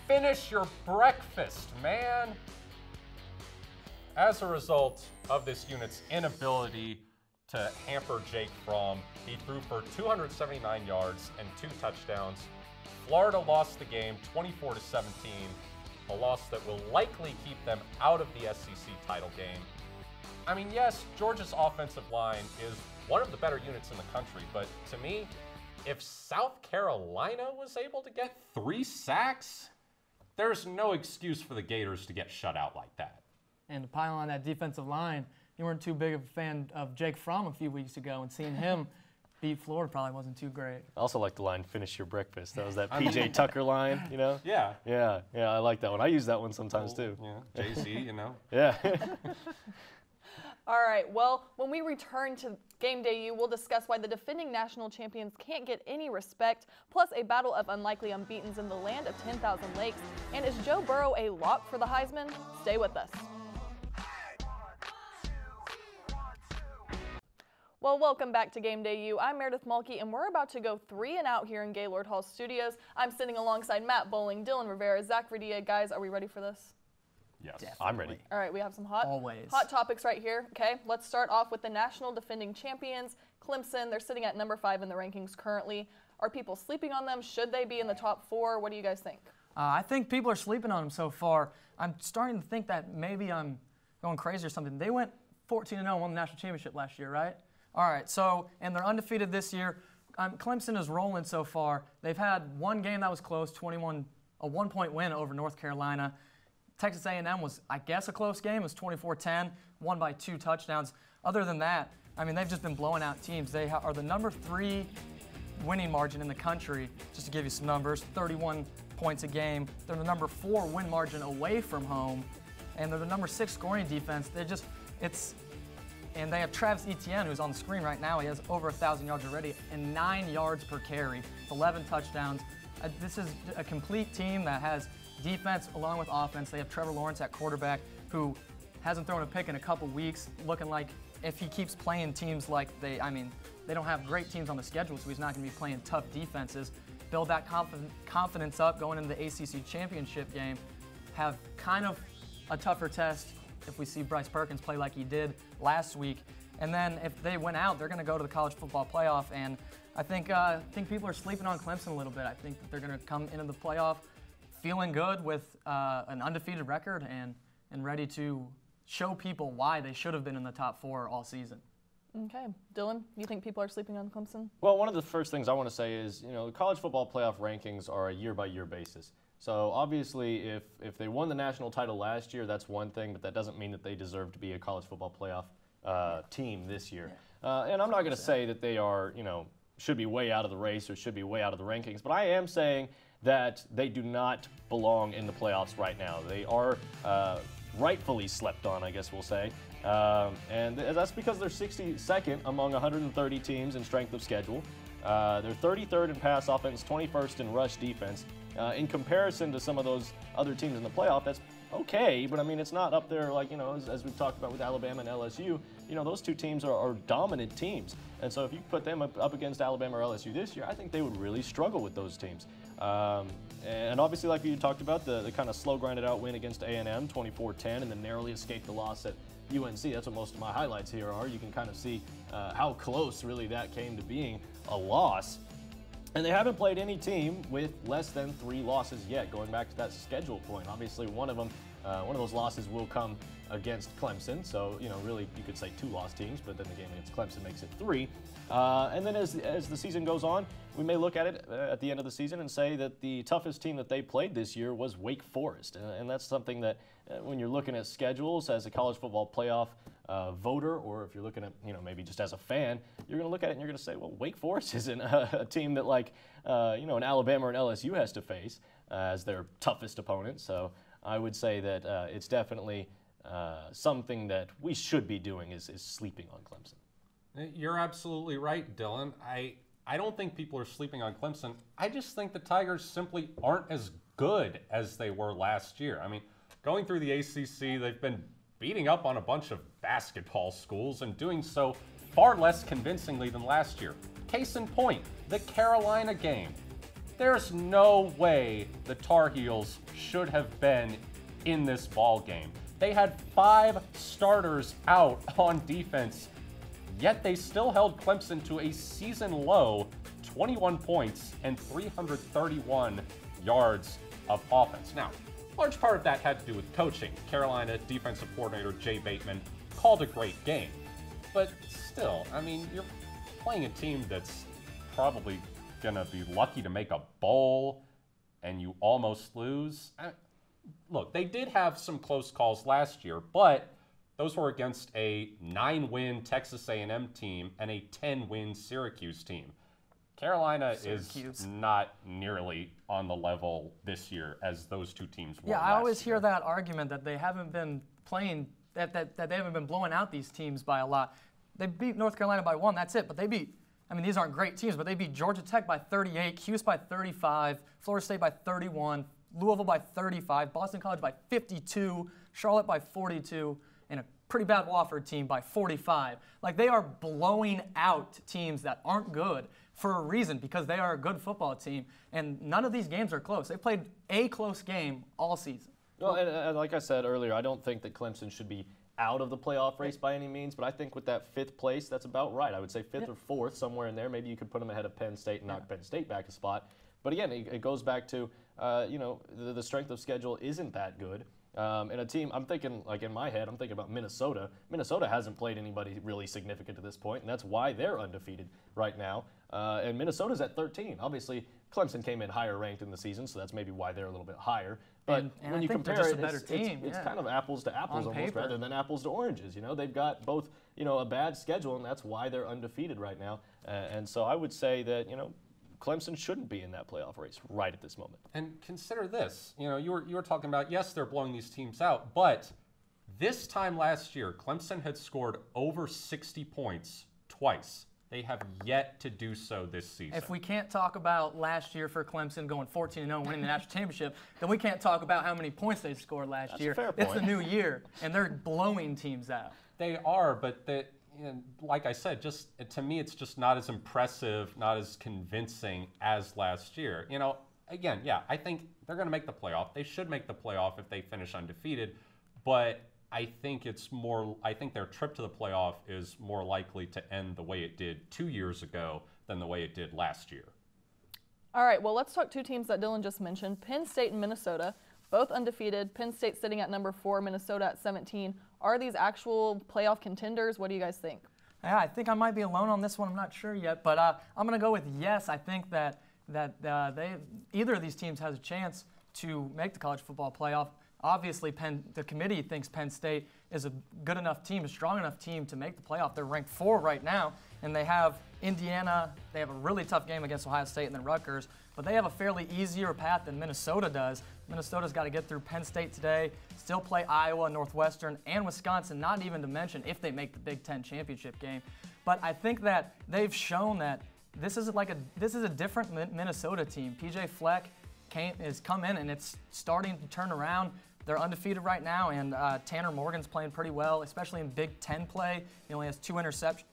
Finish your breakfast, man. As a result of this unit's inability to hamper Jake Fromm, he threw for 279 yards and two touchdowns. Florida lost the game 24 to 17, a loss that will likely keep them out of the SEC title game. I mean, yes, Georgia's offensive line is one of the better units in the country, but to me, if South Carolina was able to get three sacks, there's no excuse for the Gators to get shut out like that. And to pile on that defensive line, you weren't too big of a fan of Jake Fromm a few weeks ago, and seeing him beat Florida probably wasn't too great. I also like the line "Finish your breakfast." That was that PJ Tucker line, you know. Yeah. Yeah, yeah, I like that one. I use that one sometimes too. Yeah, Jay Z, you know. Yeah. All right, well, when we return to Game Day U, we'll discuss why the defending national champions can't get any respect, plus a battle of unlikely unbeatens in the land of 10,000 lakes. And is Joe Burrow a lock for the Heisman? Stay with us. Well, welcome back to Game Day U. I'm Meredith Mulkey, and we're about to go three and out here in Gaylord Hall Studios. I'm sitting alongside Matt Bowling, Dylan Rivera, Zach Verdia. Guys, are we ready for this? Yes. I'm ready. All right, we have some hot Always. hot topics right here. Okay, let's start off with the national defending champions, Clemson. They're sitting at number five in the rankings currently. Are people sleeping on them? Should they be in the top four? What do you guys think? Uh, I think people are sleeping on them so far. I'm starting to think that maybe I'm going crazy or something. They went 14 0 won the national championship last year, right? All right, so, and they're undefeated this year. Um, Clemson is rolling so far. They've had one game that was close, 21, a one point win over North Carolina. Texas A&M was, I guess, a close game. It was 24-10, won by two touchdowns. Other than that, I mean, they've just been blowing out teams. They are the number three winning margin in the country. Just to give you some numbers, 31 points a game. They're the number four win margin away from home, and they're the number six scoring defense. They're just, it's, and they have Travis Etienne, who's on the screen right now. He has over a thousand yards already and nine yards per carry, 11 touchdowns. Uh, this is a complete team that has defense along with offense. They have Trevor Lawrence at quarterback, who hasn't thrown a pick in a couple weeks, looking like if he keeps playing teams like they, I mean, they don't have great teams on the schedule, so he's not going to be playing tough defenses. Build that confidence confidence up going into the ACC championship game. Have kind of a tougher test if we see Bryce Perkins play like he did last week. And then if they win out, they're going to go to the college football playoff. And I think uh, think people are sleeping on Clemson a little bit. I think that they're going to come into the playoff feeling good with uh, an undefeated record and and ready to show people why they should have been in the top four all season. Okay, Dylan, you think people are sleeping on Clemson? Well, one of the first things I want to say is, you know, the college football playoff rankings are a year by year basis. So obviously, if if they won the national title last year, that's one thing, but that doesn't mean that they deserve to be a college football playoff uh, team this year. Uh, and I'm not going to say that they are, you know, should be way out of the race or should be way out of the rankings, but I am saying that they do not belong in the playoffs right now. They are uh, rightfully slept on, I guess we'll say. Um, and that's because they're 62nd among 130 teams in strength of schedule. Uh, they're 33rd in pass offense, 21st in rush defense. Uh, in comparison to some of those other teams in the playoff, that's okay, but I mean, it's not up there like, you know, as, as we've talked about with Alabama and LSU. You know, those two teams are, are dominant teams. And so if you put them up, up, against Alabama or LSU this year, I think they would really struggle with those teams. Um, and obviously, like you talked about, the, the kind of slow grinded out win against A&M, 24-10, and then narrowly escaped the loss at UNC. That's what most of my highlights here are. You can kind of see uh, how close really that came to being a loss. And they haven't played any team with less than three losses yet, going back to that schedule point. Obviously, one of them, uh, one of those losses will come against Clemson. So, you know, really, you could say two lost teams, but then the game against Clemson makes it three. Uh, and then as, as the season goes on, we may look at it uh, at the end of the season and say that the toughest team that they played this year was Wake Forest. And, and that's something that uh, when you're looking at schedules as a college football playoff uh, voter, or if you're looking at, you know, maybe just as a fan, you're going to look at it and you're going to say, well, Wake Forest isn't a, a team that like, uh, you know, an Alabama or an LSU has to face uh, as their toughest opponent. So I would say that uh, it's definitely uh, something that we should be doing is, is sleeping on Clemson. You're absolutely right, Dylan. I I don't think people are sleeping on Clemson. I just think the Tigers simply aren't as good as they were last year. I mean, going through the ACC, they've been beating up on a bunch of basketball schools and doing so far less convincingly than last year. Case in point, the Carolina game. There's no way the Tar Heels should have been in this ball game. They had five starters out on defense, yet they still held Clemson to a season low 21 points and 331 yards of offense. Now, large part of that had to do with coaching. Carolina defensive coordinator Jay Bateman called a great game. But still, I mean, you're playing a team that's probably going to be lucky to make a bowl and you almost lose. I, look, they did have some close calls last year, but those were against a 9-win Texas A&M team and a 10-win Syracuse team. Carolina Syracuse. is not nearly on the level this year as those two teams were. Yeah, I always year. hear that argument that they haven't been playing that, that, that they haven't been blowing out these teams by a lot. They beat North Carolina by one, that's it, but they beat I mean, these aren't great teams, but they beat Georgia Tech by 38, Cuse by 35, Florida State by 31, Louisville by 35, Boston College by 52, Charlotte by 42, and a pretty bad Wofford team by 45. Like they are blowing out teams that aren't good for a reason because they are a good football team, and none of these games are close. They played a close game all season. Well, and, and like I said earlier, I don't think that Clemson should be out of the playoff race by any means, but I think with that fifth place, that's about right. I would say fifth yeah. or fourth, somewhere in there. Maybe you could put them ahead of Penn State and knock yeah. Penn State back a spot. But again, it, it goes back to uh, you know the, the, strength of schedule isn't that good. Um, and a team, I'm thinking like in my head, I'm thinking about Minnesota. Minnesota hasn't played anybody really significant to this point, and that's why they're undefeated right now. Uh, and Minnesota's at 13. Obviously, Clemson came in higher ranked in the season, so that's maybe why they're a little bit higher. But and, and when I you compare it, it's, team, it's, yeah. kind of apples to apples On almost paper. rather than apples to oranges. You know, they've got both you know a bad schedule, and that's why they're undefeated right now. Uh, and so I would say that you know Clemson shouldn't be in that playoff race right at this moment. And consider this. You know, you were you were talking about yes, they're blowing these teams out, but this time last year, Clemson had scored over 60 points twice. They have yet to do so this season. If we can't talk about last year for Clemson going 14 0 winning the national championship, then we can't talk about how many points they scored last That's year. a fair It's the new year, and they're blowing teams out. They are, but the, and like I said, just to me, it's just not as impressive, not as convincing as last year. You know, again, yeah, I think they're going to make the playoff. They should make the playoff if they finish undefeated, but I think it's more. I think their trip to the playoff is more likely to end the way it did two years ago than the way it did last year. All right, well, let's talk two teams that Dylan just mentioned Penn State and Minnesota, both undefeated. Penn State sitting at number four, Minnesota at 17. Are these actual playoff contenders? What do you guys think? Yeah, I think I might be alone on this one. I'm not sure yet, but uh, I'm going to go with yes. I think that that uh, they either of these teams has a chance to make the college football playoff. Obviously, Penn, the committee thinks Penn State is a good enough team, a strong enough team to make the playoff. They're ranked four right now, and they have Indiana. They have a really tough game against Ohio State and then Rutgers, but they have a fairly easier path than Minnesota does. Minnesota's got to get through Penn State today, still play Iowa, Northwestern, and Wisconsin, not even to mention if they make the Big Ten championship game. But I think that they've shown that this is like a this is a different Minnesota team. PJ Fleck came, has come in and it's starting to turn around. They're undefeated right now, and uh, Tanner Morgan's playing pretty well, especially in Big Ten play. He only has two interceptions.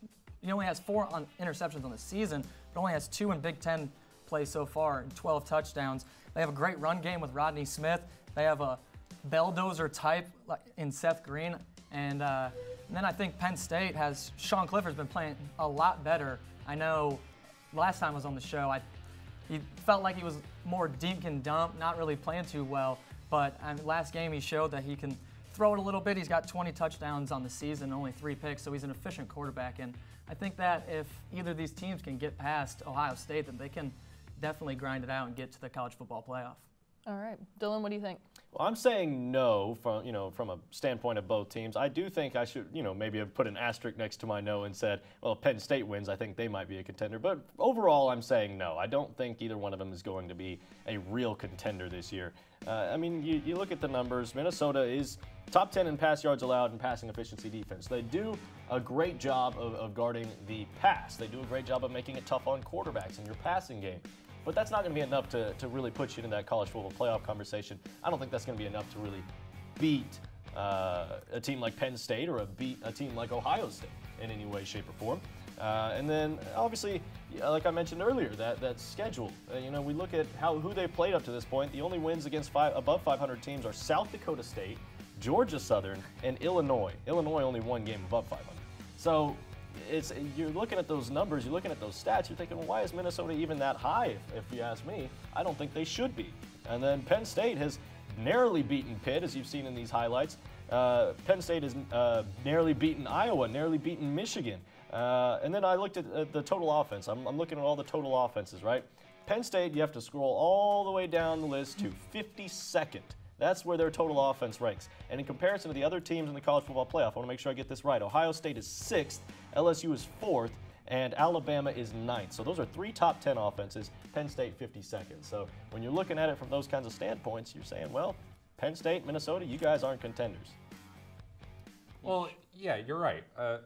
He only has four on interceptions on the season, but only has two in Big Ten play so far, and 12 touchdowns. They have a great run game with Rodney Smith. They have a belldozer type in Seth Green, and, uh, and then I think Penn State has Sean Clifford's been playing a lot better. I know last time I was on the show, I he felt like he was more dink and dump, not really playing too well. But um, last game, he showed that he can throw it a little bit. He's got 20 touchdowns on the season, only three picks, so he's an efficient quarterback. And I think that if either of these teams can get past Ohio State, then they can definitely grind it out and get to the college football playoff. All right, Dylan, what do you think? Well, I'm saying no from you know from a standpoint of both teams. I do think I should you know maybe have put an asterisk next to my no and said, well, if Penn State wins, I think they might be a contender. But overall, I'm saying no. I don't think either one of them is going to be a real contender this year. Uh, I mean, you, you look at the numbers. Minnesota is top 10 in pass yards allowed and passing efficiency defense. They do a great job of, of guarding the pass. They do a great job of making it tough on quarterbacks in your passing game. But that's not going to be enough to, to really put you into that college football playoff conversation. I don't think that's going to be enough to really beat uh, a team like Penn State or a beat a team like Ohio State in any way, shape, or form. Uh, and then obviously, like I mentioned earlier, that that schedule. Uh, you know, we look at how who they played up to this point. The only wins against five, above 500 teams are South Dakota State, Georgia Southern, and Illinois. Illinois only one game above 500. So it's you're looking at those numbers, you're looking at those stats, you're thinking, well, why is Minnesota even that high? If, if you ask me, I don't think they should be. And then Penn State has narrowly beaten Pitt, as you've seen in these highlights. Uh, Penn State has uh, narrowly beaten Iowa, narrowly beaten Michigan. Uh, and then I looked at, the total offense. I'm, I'm, looking at all the total offenses, right? Penn State, you have to scroll all the way down the list to 52nd. That's where their total offense ranks. And in comparison to the other teams in the college football playoff, I want to make sure I get this right. Ohio State is sixth, LSU is fourth, and Alabama is ninth. So those are three top 10 offenses, Penn State 52nd. So when you're looking at it from those kinds of standpoints, you're saying, well, Penn State, Minnesota, you guys aren't contenders. Well, yeah, you're right. Uh,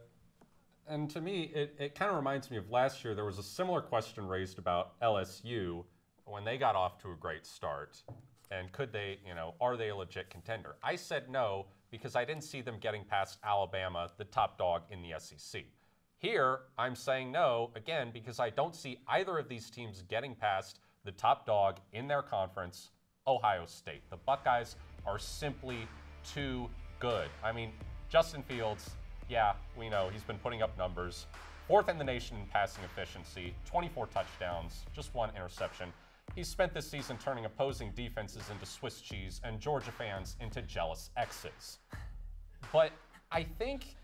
and to me, it, it kind of reminds me of last year. There was a similar question raised about LSU when they got off to a great start. And could they, you know, are they a legit contender? I said no because I didn't see them getting past Alabama, the top dog in the SEC. Here, I'm saying no, again, because I don't see either of these teams getting past the top dog in their conference, Ohio State. The Buckeyes are simply too good. I mean, Justin Fields, yeah, we know he's been putting up numbers. Fourth in the nation in passing efficiency, 24 touchdowns, just one interception. He's spent this season turning opposing defenses into Swiss cheese and Georgia fans into jealous exes. But I think,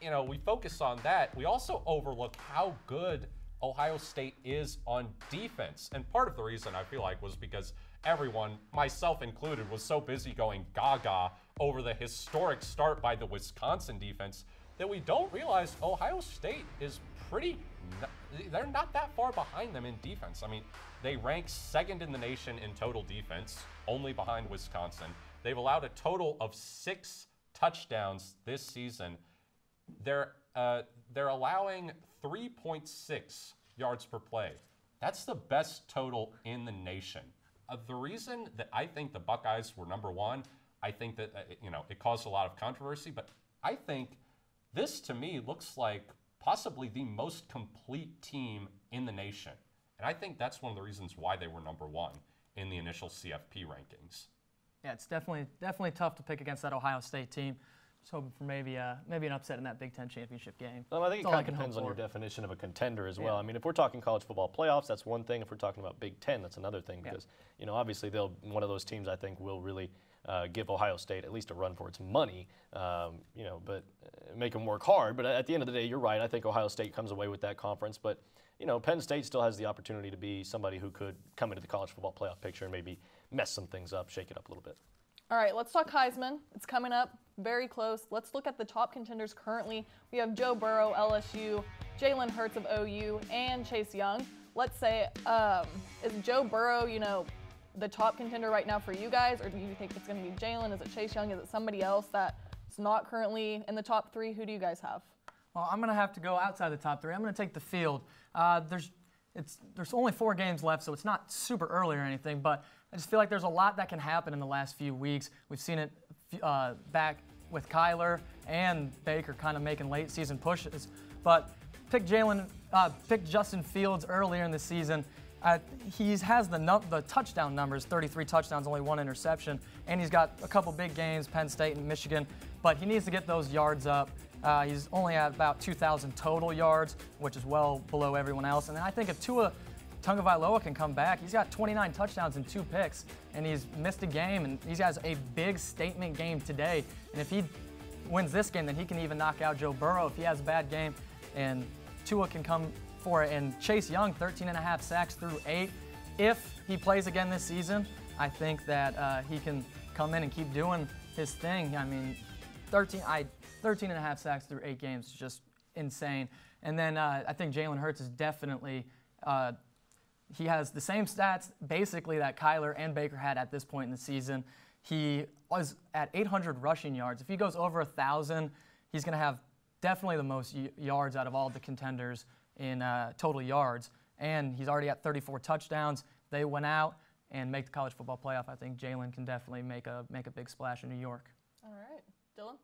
you know, we focus on that. We also overlook how good Ohio State is on defense. And part of the reason I feel like was because everyone, myself included, was so busy going gaga over the historic start by the Wisconsin defense that we don't realize Ohio State is pretty, they're not that far behind them in defense. I mean, they rank second in the nation in total defense, only behind Wisconsin. They've allowed a total of six touchdowns this season. They're uh, they're allowing 3.6 yards per play. That's the best total in the nation. Uh, the reason that I think the Buckeyes were number one, I think that uh, you know it caused a lot of controversy, but I think this to me looks like possibly the most complete team in the nation. And I think that's one of the reasons why they were number one in the initial CFP rankings. Yeah, it's definitely definitely tough to pick against that Ohio State team. Just hoping for maybe uh, maybe an upset in that Big Ten championship game. Well, I think That's it kind of depends on your definition of a contender as Yeah. well. I mean, if we're talking college football playoffs, that's one thing. If we're talking about Big Ten, that's another thing because you know obviously they'll one of those teams I think will really uh, give Ohio State at least a run for its money. Um, you know, but uh, make them work hard. But at the end of the day, you're right. I think Ohio State comes away with that conference, but. You know, Penn State still has the opportunity to be somebody who could come into the college football playoff picture and maybe mess some things up, shake it up a little bit. All right, let's talk Heisman. It's coming up very close. Let's look at the top contenders currently. We have Joe Burrow, LSU, Jalen Hurts of OU, and Chase Young. Let's say, um, is Joe Burrow, you know, the top contender right now for you guys, or do you think it's going to be Jalen? Is it Chase Young? Is it somebody else that's not currently in the top three? Who do you guys have? Well, I'm going to have to go outside the top three. I'm going to take the field. Uh, there's, it's, there's only four games left, so it's not super early or anything, but I just feel like there's a lot that can happen in the last few weeks. We've seen it uh, back with Kyler and Baker kind of making late season pushes. But pick Jalen, uh, pick Justin Fields earlier in the season. Uh, he has the, the touchdown numbers 33 touchdowns, only one interception, and he's got a couple big games, Penn State and Michigan, but he needs to get those yards up. Uh, he's only at about 2,000 total yards, which is well below everyone else. And I think if Tua Tagovailoa can come back, he's got 29 touchdowns and two picks, and he's missed a game, and he has a big statement game today. And if he wins this game, then he can even knock out Joe Burrow if he has a bad game, and Tua can come for it. And Chase Young, 13 and a half sacks through eight. If he plays again this season, I think that uh, he can come in and keep doing his thing. I mean, 13, I, 13 and a half sacks through eight games is just insane. And then uh, I think Jalen Hurts is definitely, uh, he has the same stats basically that Kyler and Baker had at this point in the season. He was at 800 rushing yards. If he goes over a 1,000, he's going to have definitely the most yards out of all the contenders in uh, total yards. And he's already at 34 touchdowns. They went out and make the college football playoff. I think Jalen can definitely make a make a big splash in New York. All right, Dylan.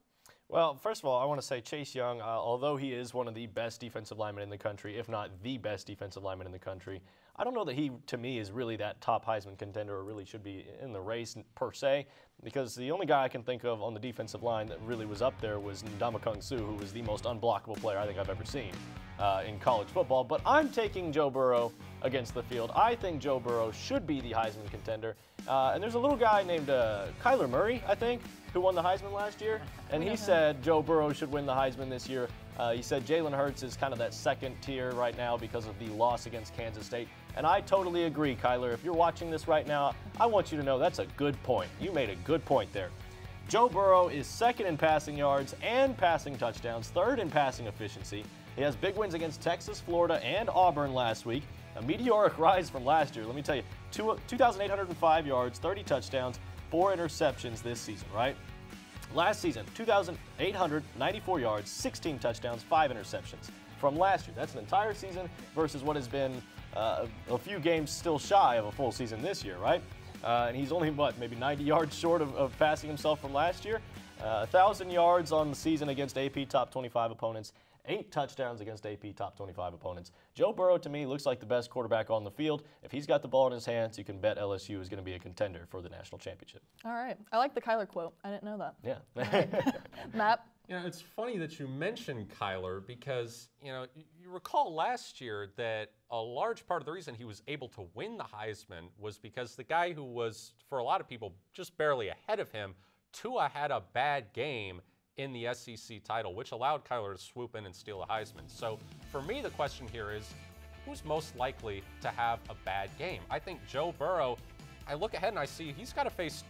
Well, first of all, I want to say Chase Young, uh, although he is one of the best defensive linemen in the country, if not the best defensive lineman in the country, I don't know that he, to me, is really that top Heisman contender or really should be in the race per se, because the only guy I can think of on the defensive line that really was up there was Ndamukong Suh, who was the most unblockable player I think I've ever seen uh, in college football. But I'm taking Joe Burrow against the field. I think Joe Burrow should be the Heisman contender. Uh, and there's a little guy named uh, Kyler Murray, I think, who won the Heisman last year. And he said Joe Burrow should win the Heisman this year. Uh, he said Jalen Hurts is kind of that second tier right now because of the loss against Kansas State. And I totally agree, Kyler. If you're watching this right now, I want you to know that's a good point. You made a good point there. Joe Burrow is second in passing yards and passing touchdowns, third in passing efficiency. He has big wins against Texas, Florida, and Auburn last week. A meteoric rise from last year. Let me tell you, 2,805 yards, 30 touchdowns, four interceptions this season, right? Last season, 2,894 yards, 16 touchdowns, five interceptions from last year. That's an entire season versus what has been uh, a few games still shy of a full season this year, right? Uh, and he's only, what, maybe 90 yards short of, of passing himself from last year. Uh, 1,000 yards on the season against AP top 25 opponents, eight touchdowns against AP top 25 opponents. Joe Burrow, to me, looks like the best quarterback on the field. If he's got the ball in his hands, you can bet LSU is going to be a contender for the national championship. All right. I like the Kyler quote. I didn't know that. Yeah. Matt. You know, it's funny that you mentioned Kyler because, you know, you recall last year that a large part of the reason he was able to win the Heisman was because the guy who was, for a lot of people, just barely ahead of him, Tua had a bad game in the SEC title, which allowed Kyler to swoop in and steal a Heisman. So for me, the question here is who's most likely to have a bad game? I think Joe Burrow, I look ahead and I see he's got to face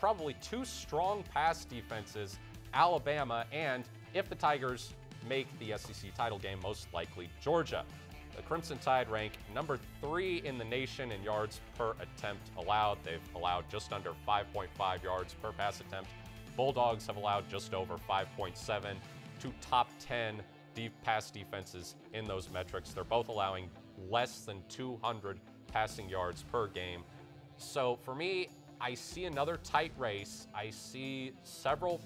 probably two strong pass defenses Alabama, and if the Tigers make the SEC title game, most likely Georgia. The Crimson Tide rank number three in the nation in yards per attempt allowed. They've allowed just under 5.5 yards per pass attempt. Bulldogs have allowed just over 5.7. Two top 10 deep pass defenses in those metrics. They're both allowing less than 200 passing yards per game. So for me, I see another tight race. I see several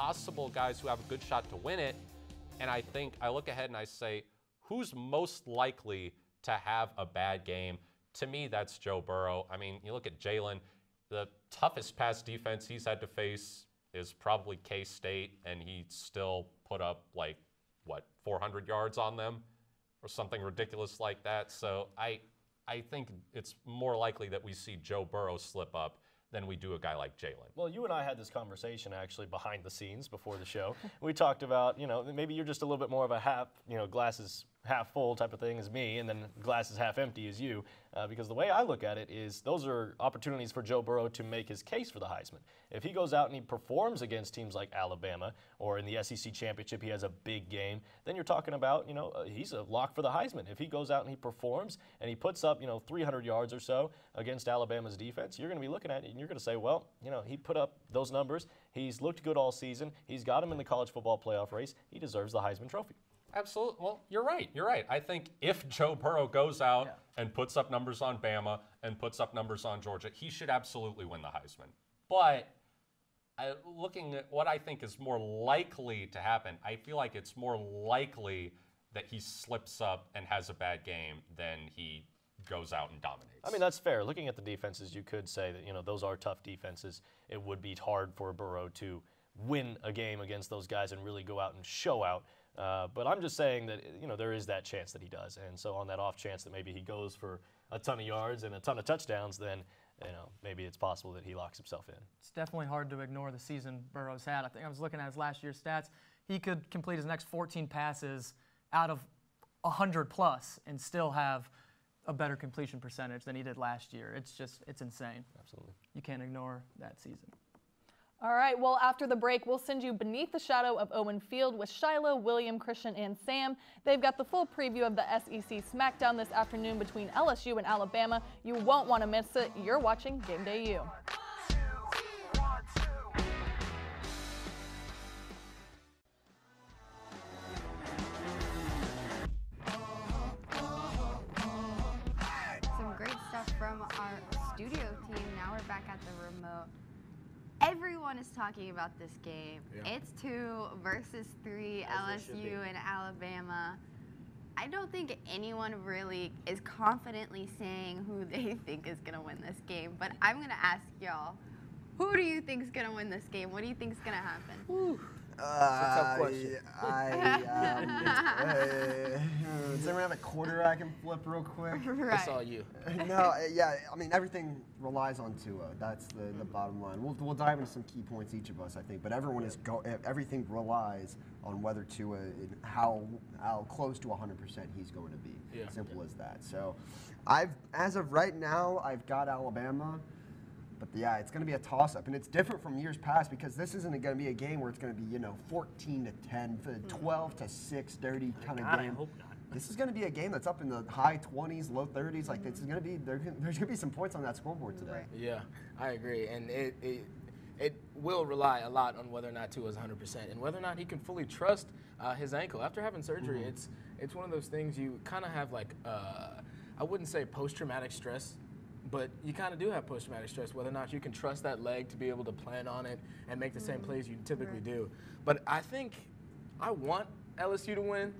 possible guys who have a good shot to win it. and I think I look ahead and I say, who's most likely to have a bad game? To me, that's Joe Burrow. I mean, you look at Jalen, the toughest pass defense he's had to face is probably K State, and he still put up like, what, 400 yards on them or something ridiculous like that. So I, I think it's more likely that we see Joe Burrow slip up than we do a guy like Jalen. Well, you and I had this conversation actually behind the scenes before the show. we talked about, you know, maybe you're just a little bit more of a half, you know, glasses half full type of thing as me, and then glass is half empty as you. Uh, because the way I look at it is those are opportunities for Joe Burrow to make his case for the Heisman. If he goes out and he performs against teams like Alabama or in the SEC championship, he has a big game, then you're talking about, you know, uh, he's a lock for the Heisman. If he goes out and he performs and he puts up, you know, 300 yards or so against Alabama's defense, you're going to be looking at it and you're going to say, well, you know, he put up those numbers. He's looked good all season. He's got him in the college football playoff race. He deserves the Heisman Trophy. Absolutely. Well, you're right. You're right. I think if Joe Burrow goes out and puts up numbers on Bama and puts up numbers on Georgia, he should absolutely win the Heisman. But I, looking at what I think is more likely to happen, I feel like it's more likely that he slips up and has a bad game than he goes out and dominates. I mean, that's fair. Looking at the defenses, you could say that, you know, those are tough defenses. It would be hard for Burrow to win a game against those guys and really go out and show out. Uh, but I'm just saying that, you know, there is that chance that he does. And so on that off chance that maybe he goes for a ton of yards and a ton of touchdowns, then, you know, maybe it's possible that he locks himself in. It's definitely hard to ignore the season Burrow's had. I think I was looking at his last year's stats. He could complete his next 14 passes out of 100 plus and still have a better completion percentage than he did last year. It's just, it's insane. Absolutely. You can't ignore that season. All right, well, after the break, we'll send you beneath the shadow of Owen Field with Shiloh, William, Christian, and Sam. They've got the full preview of the SEC SmackDown this afternoon between LSU and Alabama. You won't want to miss it. You're watching Game Day U. talking about this game. Yeah. It's two versus three, As LSU be. and Alabama. I don't think anyone really is confidently saying who they think is going to win this game, but I'm going to ask y'all who do you think is going to win this game? What do you think is going to happen? Uh, question. I, um, uh, does anyone have a quarter I can flip real quick? That's all you. no, uh, yeah, I mean everything relies on Tua. That's the, the bottom line. We'll, we'll dive into some key points each of us, I think, but everyone is go. e- Everything relies on whether Tua, how how close to 100% he's going to be. Yeah. Simple as that. So, I've as of right now, I've got Alabama. But yeah, it's going to be a toss-up, and it's different from years past because this isn't going to be a game where it's going to be you know 14 to 10, 12 to 6, dirty kind of God, I game. hope not. This is going to be a game that's up in the high 20s, low 30s. Like this is going to be there's going to be some points on that scoreboard today. Yeah, I agree, and it, it it will rely a lot on whether or not Tua is 100% and whether or not he can fully trust uh, his ankle after having surgery. Mhm. It's it's one of those things you kind of have like uh, I wouldn't say post-traumatic stress. But you kind of do have post-traumatic stress, whether or not you can trust that leg to be able to plan on it and make the same plays you typically do. But I think I want LSU to win.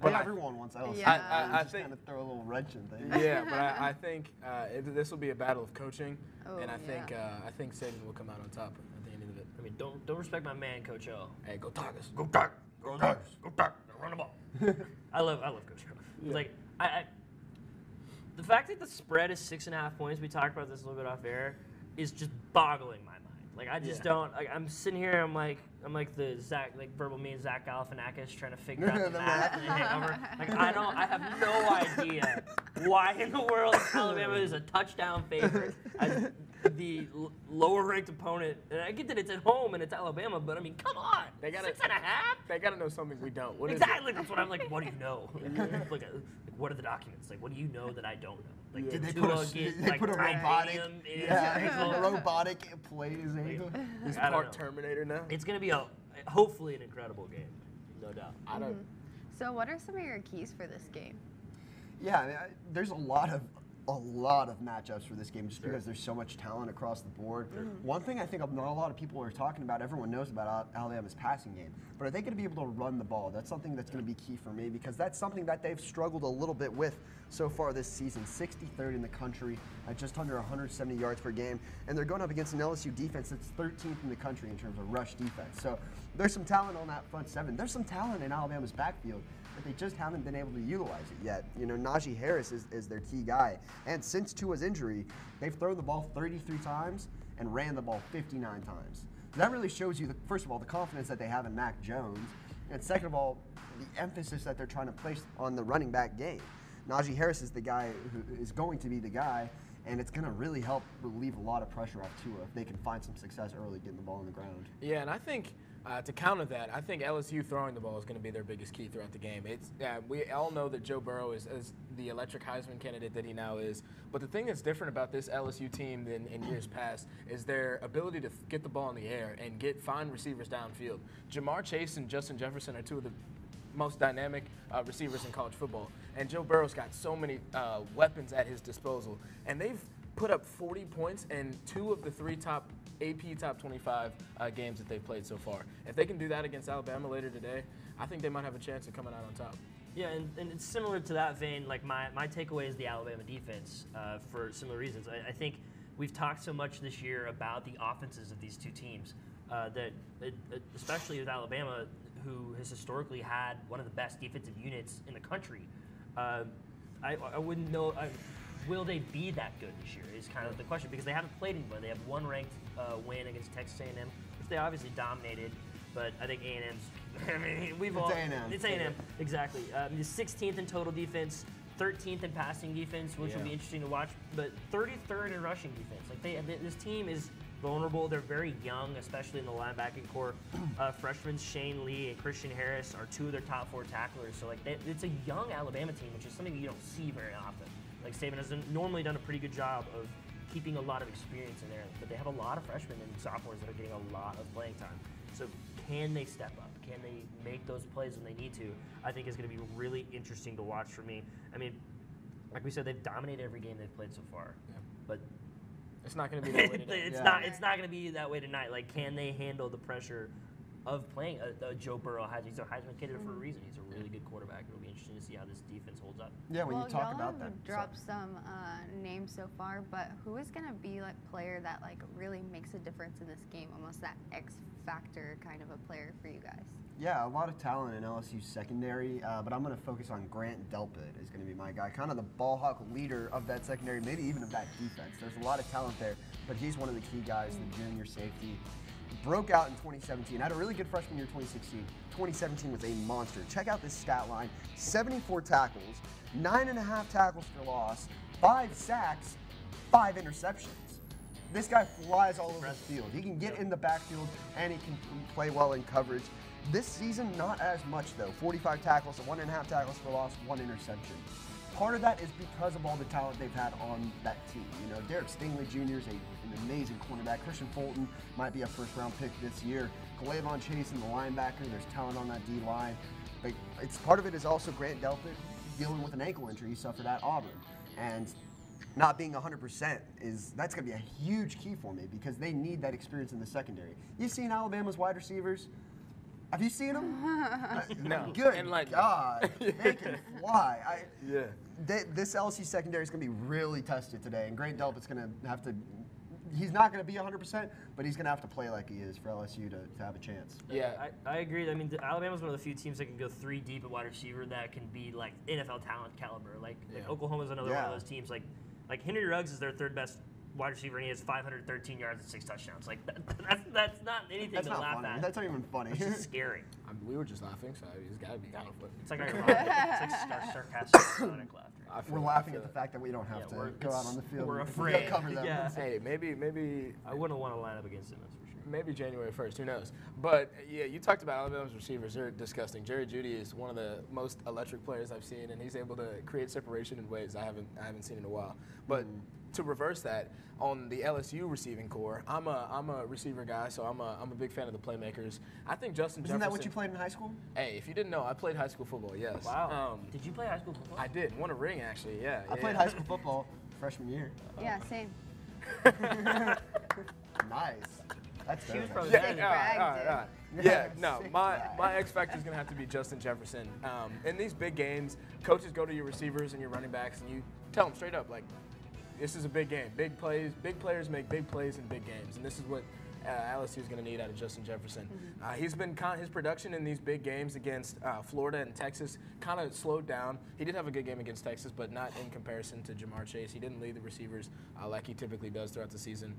But But I- everyone wants LSU. Yeah. I- I- I just think- kind of throw a little wrench in things. yeah, but I, I think uh, it, this will be a battle of coaching, Oh, and I think yeah. uh, I think Saban will come out on top at the end of it. I mean, don't don't respect my man, Coach O. Hey, go Tigers! Go Tigers! Go Tigers! Go Tigers! Run the ball. I love I love Coach O. It's Like I, I, the fact that the spread is six and a half points. We talked about this a little bit off air. Is just boggling my mind. Like I just Yeah. don't. Like, I'm sitting here. I'm like I'm like the Zach like verbal me and Zach Galifianakis trying to figure out the, The math. and the hangover. Like I don't. I have no idea why in the world Alabama is a touchdown favorite as the l- lower ranked opponent. And I get that it's at home and it's Alabama, but I mean, come on. They gotta- six and a half. They got to know something we don't. What exactly. That's what I'm like. What do you know? like, what are the documents? Like, what do you know that I don't know? Like, Did they put a, s- get, did they like, put a robotic, titanium in his yeah, ankle? a robotic play his ankle? This I part. Terminator now. It's gonna be a hopefully an incredible game, no doubt. I don't. So, what are some of your keys for this game? Yeah, I mean, I, there's a lot of a lot of matchups for this game just because there's so much talent across the board. Mm-hmm. One thing I think not a lot of people are talking about, everyone knows about Alabama's passing game, but are they going to be able to run the ball? That's something that's going to be key for me because that's something that they've struggled a little bit with so far this season. 63rd in the country at just under 170 yards per game, and they're going up against an LSU defense that's 13th in the country in terms of rush defense. So there's some talent on that front seven. There's some talent in Alabama's backfield but they just haven't been able to utilize it yet. You know, Najee Harris is, is their key guy. And since Tua's injury, they've thrown the ball 33 times and ran the ball 59 times. That really shows you, the, first of all, the confidence that they have in Mac Jones, and second of all, the emphasis that they're trying to place on the running back game. Najee Harris is the guy who is going to be the guy, and it's going to really help relieve a lot of pressure off Tua if they can find some success early getting the ball on the ground. Yeah, and I think uh, to counter that, I think LSU throwing the ball is going to be their biggest key throughout the game. It's uh, we all know that Joe Burrow is, is the electric Heisman candidate that he now is. But the thing that's different about this LSU team than in years past is their ability to get the ball in the air and get find receivers downfield. Ja'Marr Chase and Justin Jefferson are two of the most dynamic uh, receivers in college football. And Joe Burrow's got so many uh, weapons at his disposal. And they've put up 40 points and two of the three top AP top 25 uh, games that they've played so far. If they can do that against Alabama later today, I think they might have a chance of coming out on top. Yeah, and, and it's similar to that vein. Like my, my takeaway is the Alabama defense uh, for similar reasons. I, I think we've talked so much this year about the offenses of these two teams uh, that, it, especially with Alabama, who has historically had one of the best defensive units in the country. Uh, I, I wouldn't know. I, will they be that good this year? Is kind of the question because they haven't played anyone. They have one ranked uh, win against Texas A&M, which they obviously dominated. But I think A&M's. I mean, we've It's all. A&M. It's A&M. Exactly. Um, the 16th in total defense, 13th in passing defense, which will be interesting to watch. But 33rd in rushing defense. Like they, they- this team is vulnerable. They're very young, especially in the linebacking core. Uh, freshmen Shane Lee and Christian Harris are two of their top four tacklers. So like they, it's a young Alabama team, which is something you don't see very often. Like Saban has normally done a pretty good job of keeping a lot of experience in there, but they have a lot of freshmen and sophomores that are getting a lot of playing time. So can they step up? Can they make those plays when they need to? I think is going to be really interesting to watch for me. I mean, like we said, they've dominated every game they've played so far, but It's not going to be that way today. it's Yeah. not. It's not going to be that way tonight. Like, can they handle the pressure of playing a, a Joe Burrow? Heisman? He's a Heisman candidate for a reason. He's a really good quarterback. It'll be interesting to see how this defense holds up. Yeah, when well, you talk y'all about that. dropped some uh, names so far, but who is gonna be like player that like really makes a difference in this game? Almost that X factor kind of a player for you guys. Yeah, a lot of talent in LSU secondary, uh, but I'm going to focus on Grant Delpit is going to be my guy, kind of the ball hawk leader of that secondary, maybe even of that defense. There's a lot of talent there, but he's one of the key guys, the junior safety. Broke out in 2017, had a really good freshman year 2016. 2017 was a monster. Check out this stat line 74 tackles, nine and a half tackles for loss, five sacks, five interceptions. This guy flies all over the field. He can get in the backfield and he can play well in coverage. This season, not as much though. 45 tackles, one and a half tackles for loss, one interception. Part of that is because of all the talent they've had on that team. You know, Derek Stingley Jr. is a, an amazing cornerback. Kristian Fulton might be a first round pick this year. K'Lavon Chaisson in the linebacker. There's talent on that D line. But it's part of it is also Grant Delpit dealing with an ankle injury he suffered at Auburn. And not being 100% is that's going to be a huge key for me because they need that experience in the secondary. You've seen Alabama's wide receivers. Have you seen them? No. Good And like- God, they can fly. I, Yeah. they, this LSU secondary is going to be really tested today, and Grant Delpit's going to have to. He's not going to be 100%, but he's going to have to play like he is for LSU to, to have a chance. Yeah. I, I agree. I mean, Alabama's one of the few teams that can go three deep at wide receiver that can be like NFL talent caliber. Like, like Oklahoma's another one of those teams. Like, like Henry Ruggs is their third best wide receiver, and he has 513 yards and six touchdowns. Like, that, that's that's not anything That's to not laugh funny. at. That's not even funny. It's just scary. I mean, we were just laughing, so it's got to be kind of funny. It's like ironic. it's like sar- sarcastic, ironic laughter. I We're it, laughing at the fact that we don't have Yeah, to go out on the field. we're and afraid. cover them. Yeah. Hey, maybe, maybe I wouldn't want to line up against him. That's for sure. Maybe January 1st, who knows? But yeah, you talked about Alabama's receivers. They're disgusting. Jerry Jeudy is one of the most electric players I've seen, and he's able to create separation in ways I haven't I haven't seen in a while. But to reverse that, on the LSU receiving core, I'm a I'm a receiver guy, so I'm a I'm a big fan of the playmakers. I think Justin Isn't that what you played in high school? Hey, if you didn't know, I played high school football. Yes. Wow. Um, Did you play high school football? I did. Won a ring actually. Yeah. I yeah. played high school football freshman year. Yeah, same. nice. That's She was dope. probably Yeah, better all right, brag, all right, dude. all right. Yeah, Yeah, no, my my X factor is gonna have to be Justin Jefferson. Um, in these big games, coaches go to your receivers and your running backs, and you tell them straight up, like, this is a big game. Big plays, big players make big plays in big games, and this is what uh, LSU is going to need out of Justin Jefferson. Uh, he's been con- his production in these big games against uh, Florida and Texas kind of slowed down. He did have a good game against Texas, but not in comparison to Ja'Marr Chase. He didn't lead the receivers uh, like he typically does throughout the season.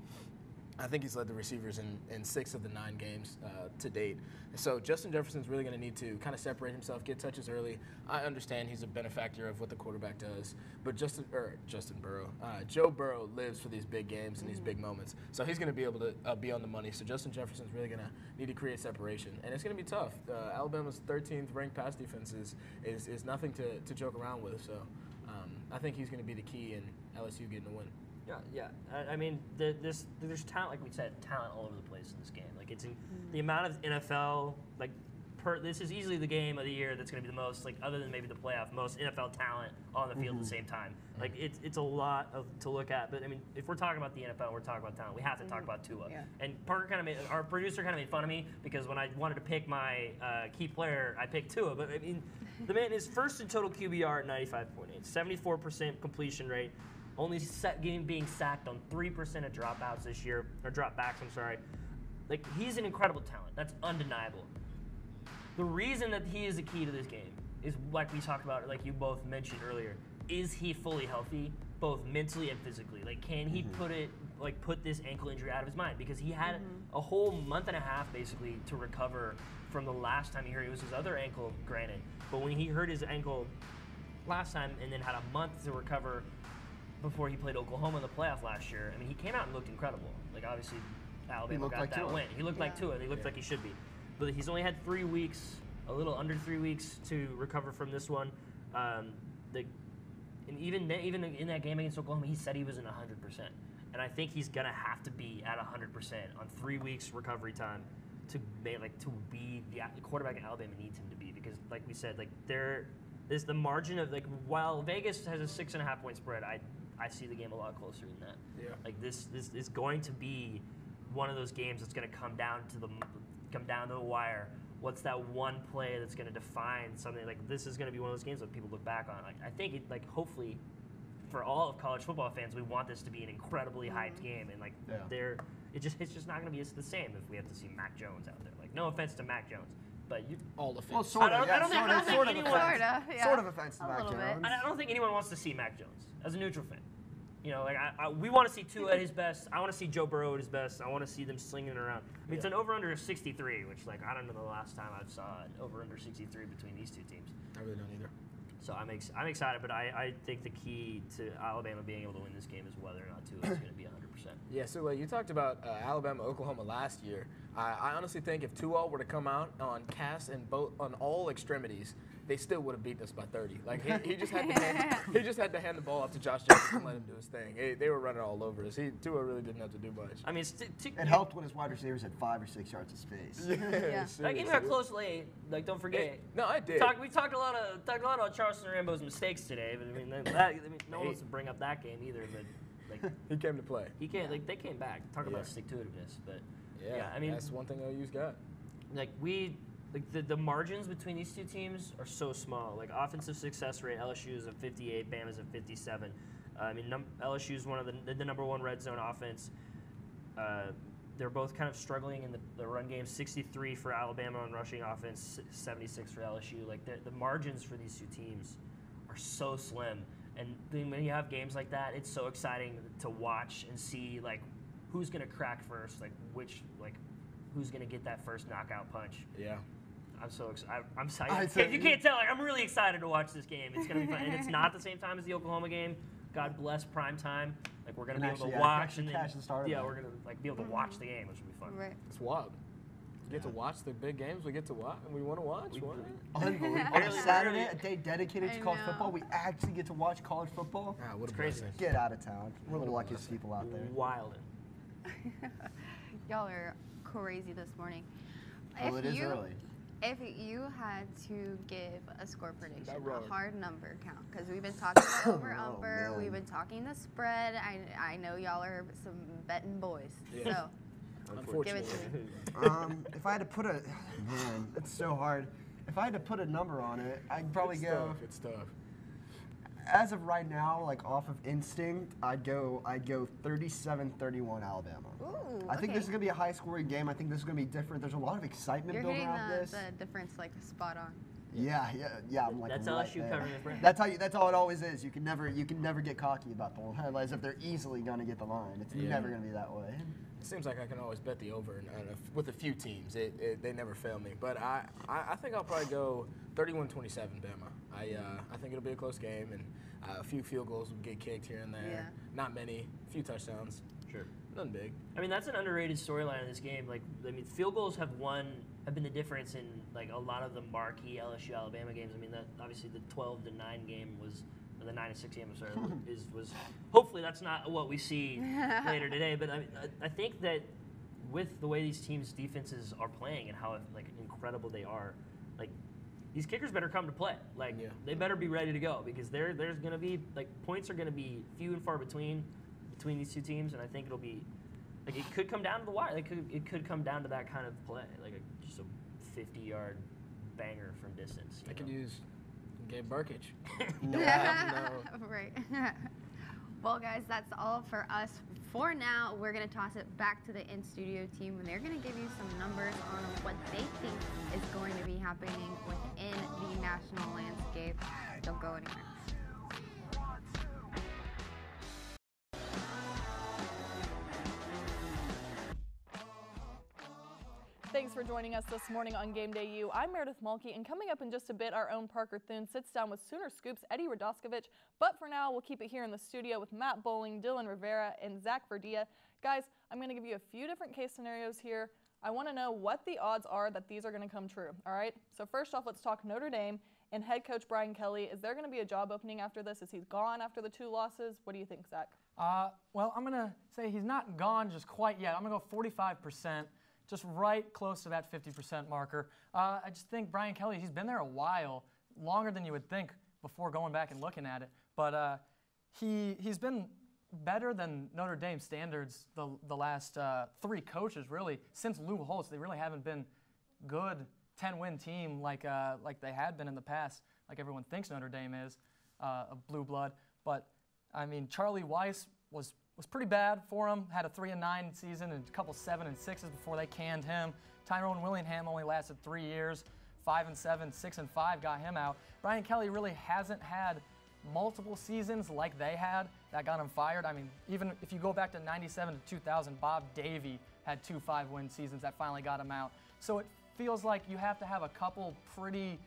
I think he's led the receivers in, in six of the nine games uh, to date. So Justin Jefferson's really going to need to kind of separate himself, get touches early. I understand he's a benefactor of what the quarterback does, but Justin or Justin Burrow, uh, Joe Burrow lives for these big games and these big moments. So he's going to be able to uh, be on the money. So Justin Jefferson's really going to need to create separation, and it's going to be tough. Uh, Alabama's 13th ranked pass defense is is, is nothing to, to joke around with. So um, I think he's going to be the key in LSU getting the win. Yeah, yeah. I, I mean, the, this there's talent, like we said, talent all over the place in this game. Like it's in, the mm. amount of NFL, like per, this is easily the game of the year that's going to be the most, like other than maybe the playoff, most NFL talent on the field at the mm-hmm. same time. Mm-hmm. Like it's it's a lot of to look at. But I mean, if we're talking about the NFL, we're talking about talent. We have to talk mm-hmm. about Tua. Yeah. And Parker kind of made our producer kind of made fun of me because when I wanted to pick my uh, key player, I picked Tua. But I mean, the man is first in total QBR at 95.8, 74% completion rate, only set, getting, being sacked on 3% of dropouts this year, or dropbacks, I'm sorry. Like, he's an incredible talent. That's undeniable. The reason that he is the key to this game is, like we talked about, like you both mentioned earlier, is he fully healthy, both mentally and physically? Like, can he mm-hmm. put it, like, put this ankle injury out of his mind? Because he had mm-hmm. a whole month and a half basically to recover from the last time he hurt. It was his other ankle, granted, but when he hurt his ankle last time and then had a month to recover before he played Oklahoma in the playoff last year. I mean, he came out and looked incredible. Like obviously, Alabama got like that Tua. win. He looked like Yeah. Tua. and He looked like he should be. But he's only had three weeks, a little under three weeks to recover from this one. Um, the, and even even in that game against Oklahoma, he said he was in 100 percent. And I think he's gonna have to be at 100 percent on three weeks recovery time to be like to be the the quarterback Alabama needs him to be because, like we said, like there is the margin of like while Vegas has a six and a half point spread, I I see the game a lot closer than that. Yeah. Like this this is going to be one of those games that's going to come down to the come down to the wire. What's that one play that's going to define something? Like this is going to be one of those games that people look back on. Like I think it like hopefully for all of college football fans, we want this to be an incredibly mm-hmm. hyped game, and like Yeah. they're it just it's just not going to be the same if we have to see Mac Jones out there. Like no offense to Mac Jones, but you All the Well, fans. sort I of. don't- yeah, I don't think- sort I don't think sort of anyone- Sorta, yeah. Sort of offense to A Mac little bit. Jones. I I don't think anyone wants to see Mac Jones as a neutral fan. You know, like I, I, we want to see Tua at his best. I want to see Joe Burrow at his best. I want to see them slinging it around. I mean, it's an over under of 63, which like I don't know the last time I saw an over under 63 between these two teams. I really don't either. So I'm ex- I'm excited, but I, I think the key to Alabama being able to win this game is whether or not Tua is going to be 100. percent Yeah, so like you talked about uh, Alabama, Oklahoma last year. I, I honestly think if Tua oh were to come out on cast and both on all extremities, they still would have beaten us by 30. Like he, he just had to hand, he just had to hand the ball off to Josh Jacobs and let him do his thing. He- they were running all over us. He Tua really didn't have to do much. I mean, st- t- It helped when his wide receivers had five or six yards of space. Yeah. Like even seriously. our close late, like don't forget. Hey, no, I did. Talk, we talked a lot of talked a lot about Charleston Rambo's mistakes today, but I mean, that, that- I mean no one wants to bring up that game either. But like he came to play. he can't like they came back. Talk about Yeah. stick to itiveness, but Yeah, Yeah, I mean- that's one thing OU's got. like we like the, the margins between these two teams are so small. Like offensive success rate, LSU is at 58, Bama's at 57. Uh, I mean, num- LSU is one of the, the number one red zone offense. Uh, they're both kind of struggling in the, the run game. 63 for Alabama on rushing offense, 76 for LSU. Like the, the margins for these two teams are so slim. And then when you have games like that, it's so exciting to watch and see like who's gonna crack first, like which like who's gonna get that first knockout punch. Yeah. I'm so excited. I'm I excited. said- If you can't tell, like, I'm really excited to watch this game. It's gonna be fun, and it's not the same time as the Oklahoma game. God bless prime time. Like we're gonna And be actually, able to yeah, watch and then catch the start yeah, that. we're gonna like be able to watch the game, which will be fun. Right. It's wild. We get to watch the big games. We get to watch, and we want to watch. What? Unbelievable. On a Saturday, a day dedicated I to college know. football, we actually get to watch college football. Ah, what a crazy. Get out of town. We're the luckiest people out there. Wild. Y'all are crazy this morning. Well, If it is you- early. If you had to give a score prediction, a hard number count, because we've been talking over Oh, umber, man. we've been talking the spread. I, I know y'all are some betting boys. Yeah. So give it to me. um, if I had to put a man, it's so hard. If I had to put a number on it, I'd probably it's go. Tough. It's tough. As of right now, like off of instinct, I'd go. I'd go 37-31 Alabama. Ooh, I think okay. this is gonna be a high scoring game. I think this is gonna be different. There's a lot of excitement You're building hitting around the, this. the difference like spot on. Yeah, yeah, yeah. I'm like That's right LSU there. covering the spread. That's how you. That's how it always is. You can never. You can never get cocky about the line, as if they're easily gonna get the line. It's Yeah. never gonna be that way. It seems like I can always bet the over and, and a- with a few teams. It, it, they never fail me. But I, I, I think I'll probably go 31-27 Bama. I, uh, I think it'll be a close game and uh, a few field goals will get kicked here and there. Yeah. Not many. A few touchdowns. Sure. Nothing big. I mean, that's an underrated storyline in this game. Like, I mean, field goals have won, have been the difference in like a lot of the marquee LSU Alabama games. I mean, that obviously the 12 to 9 game was, or the 9 to 6 I'm sorry, is was. Hopefully, that's not what we see later today. But I, I, I think that with the way these teams' defenses are playing and how like incredible they are, like these kickers better come to play. Like Yeah. they better be ready to go because there there's gonna be like points are gonna be few and far between between these two teams, and I think it'll be like it could come down to the wire. It could it could come down to that kind of play, like a, just a 50 yard banger from distance. you I could know? use Gabe Brkic. right. well, guys, that's all for us for now. We're going to toss it back to the in studio team, and they're going to give you some numbers on what they think is going to be happening within the national landscape. Don't go anywhere. Thanks for joining us this morning on Game Day U. I'm Meredith Mulkey, and coming up in just a bit, our own Parker Thune sits down with Sooner Scoops Eddie Radosevich. But for now, we'll keep it here in the studio with Matt Bowling, Dylan Rivera, and Zach Verdia. Guys, I'm going to give you a few different case scenarios here. I want to know what the odds are that these are going to come true. All right. So first off, let's talk Notre Dame and head coach Brian Kelly. Is there going to be a job opening after this? Is he gone after the two losses? What do you think, Zach? Uh, well, I'm going to say he's not gone just quite yet. I'm going to go 45%, just right close to that 50% marker. Uh, I just think Brian Kelly, he's been there a while, longer than you would think before going back and looking at it. But uh, he, he's been better than Notre Dame standards the, the last uh, three coaches, really. Since Lou Holtz, they really haven't been good 10 win team like, uh, like they had been in the past, like everyone thinks Notre Dame is, uh, a blue blood. But I mean, Charlie Weis was was pretty bad for him. Had a three and nine season and a couple seven and sixes before they canned him. Tyrone Willingham only lasted three years. Five and seven, six and five got him out. Brian Kelly really hasn't had multiple seasons like they had that got him fired. I mean, even if you go back to 97 to 2000, Bob Davie had two five win seasons that finally got him out. So it feels like you have to have a couple pretty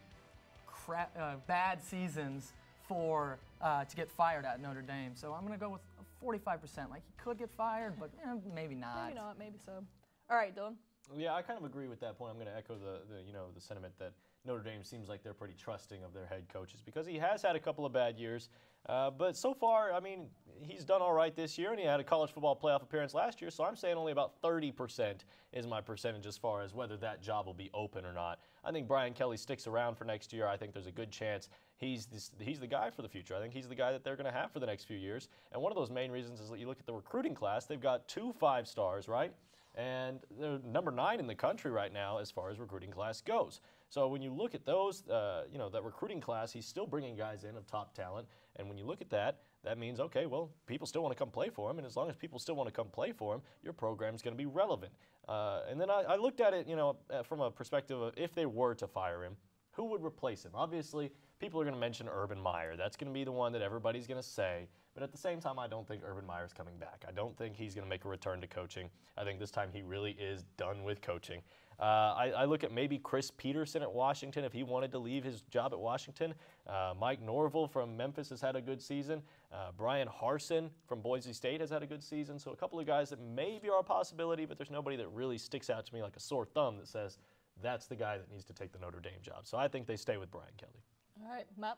cra- uh, bad seasons for uh, to get fired at Notre Dame. So I'm going to go with 45%. Like he could get fired, but eh, maybe not. Maybe not. Maybe so. All right, Dylan. Yeah, I kind of agree with that point. I'm going to echo the, the you know the sentiment that Notre Dame seems like they're pretty trusting of their head coaches because he has had a couple of bad years, uh, but so far, I mean, he's done all right this year, and he had a college football playoff appearance last year. So I'm saying only about 30% is my percentage as far as whether that job will be open or not. I think Brian Kelly sticks around for next year. I think there's a good chance he's this, he's the guy for the future. I think he's the guy that they're going to have for the next few years. And one of those main reasons is that you look at the recruiting class. They've got two five stars, right? and they're number nine in the country right now as far as recruiting class goes. So when you look at those, uh, you know, that recruiting class, he's still bringing guys in of top talent. And when you look at that, that means, okay, well, people still want to come play for him. And as long as people still want to come play for him, your program's going to be relevant. Uh, and then I, I looked at it, you know, uh, from a perspective of if they were to fire him, who would replace him? Obviously, people are going to mention Urban Meyer. That's going to be the one that everybody's going to say. But at the same time, I don't think Urban Meyer's coming back. I don't think he's going to make a return to coaching. I think this time he really is done with coaching. Uh, I, I, look at maybe Chris Petersen at Washington if he wanted to leave his job at Washington. Uh, Mike Norvell from Memphis has had a good season. Uh, Bryan Harsin from Boise State has had a good season. So a couple of guys that maybe are a possibility, but there's nobody that really sticks out to me like a sore thumb that says that's the guy that needs to take the Notre Dame job. So I think they stay with Brian Kelly. All right, Matt.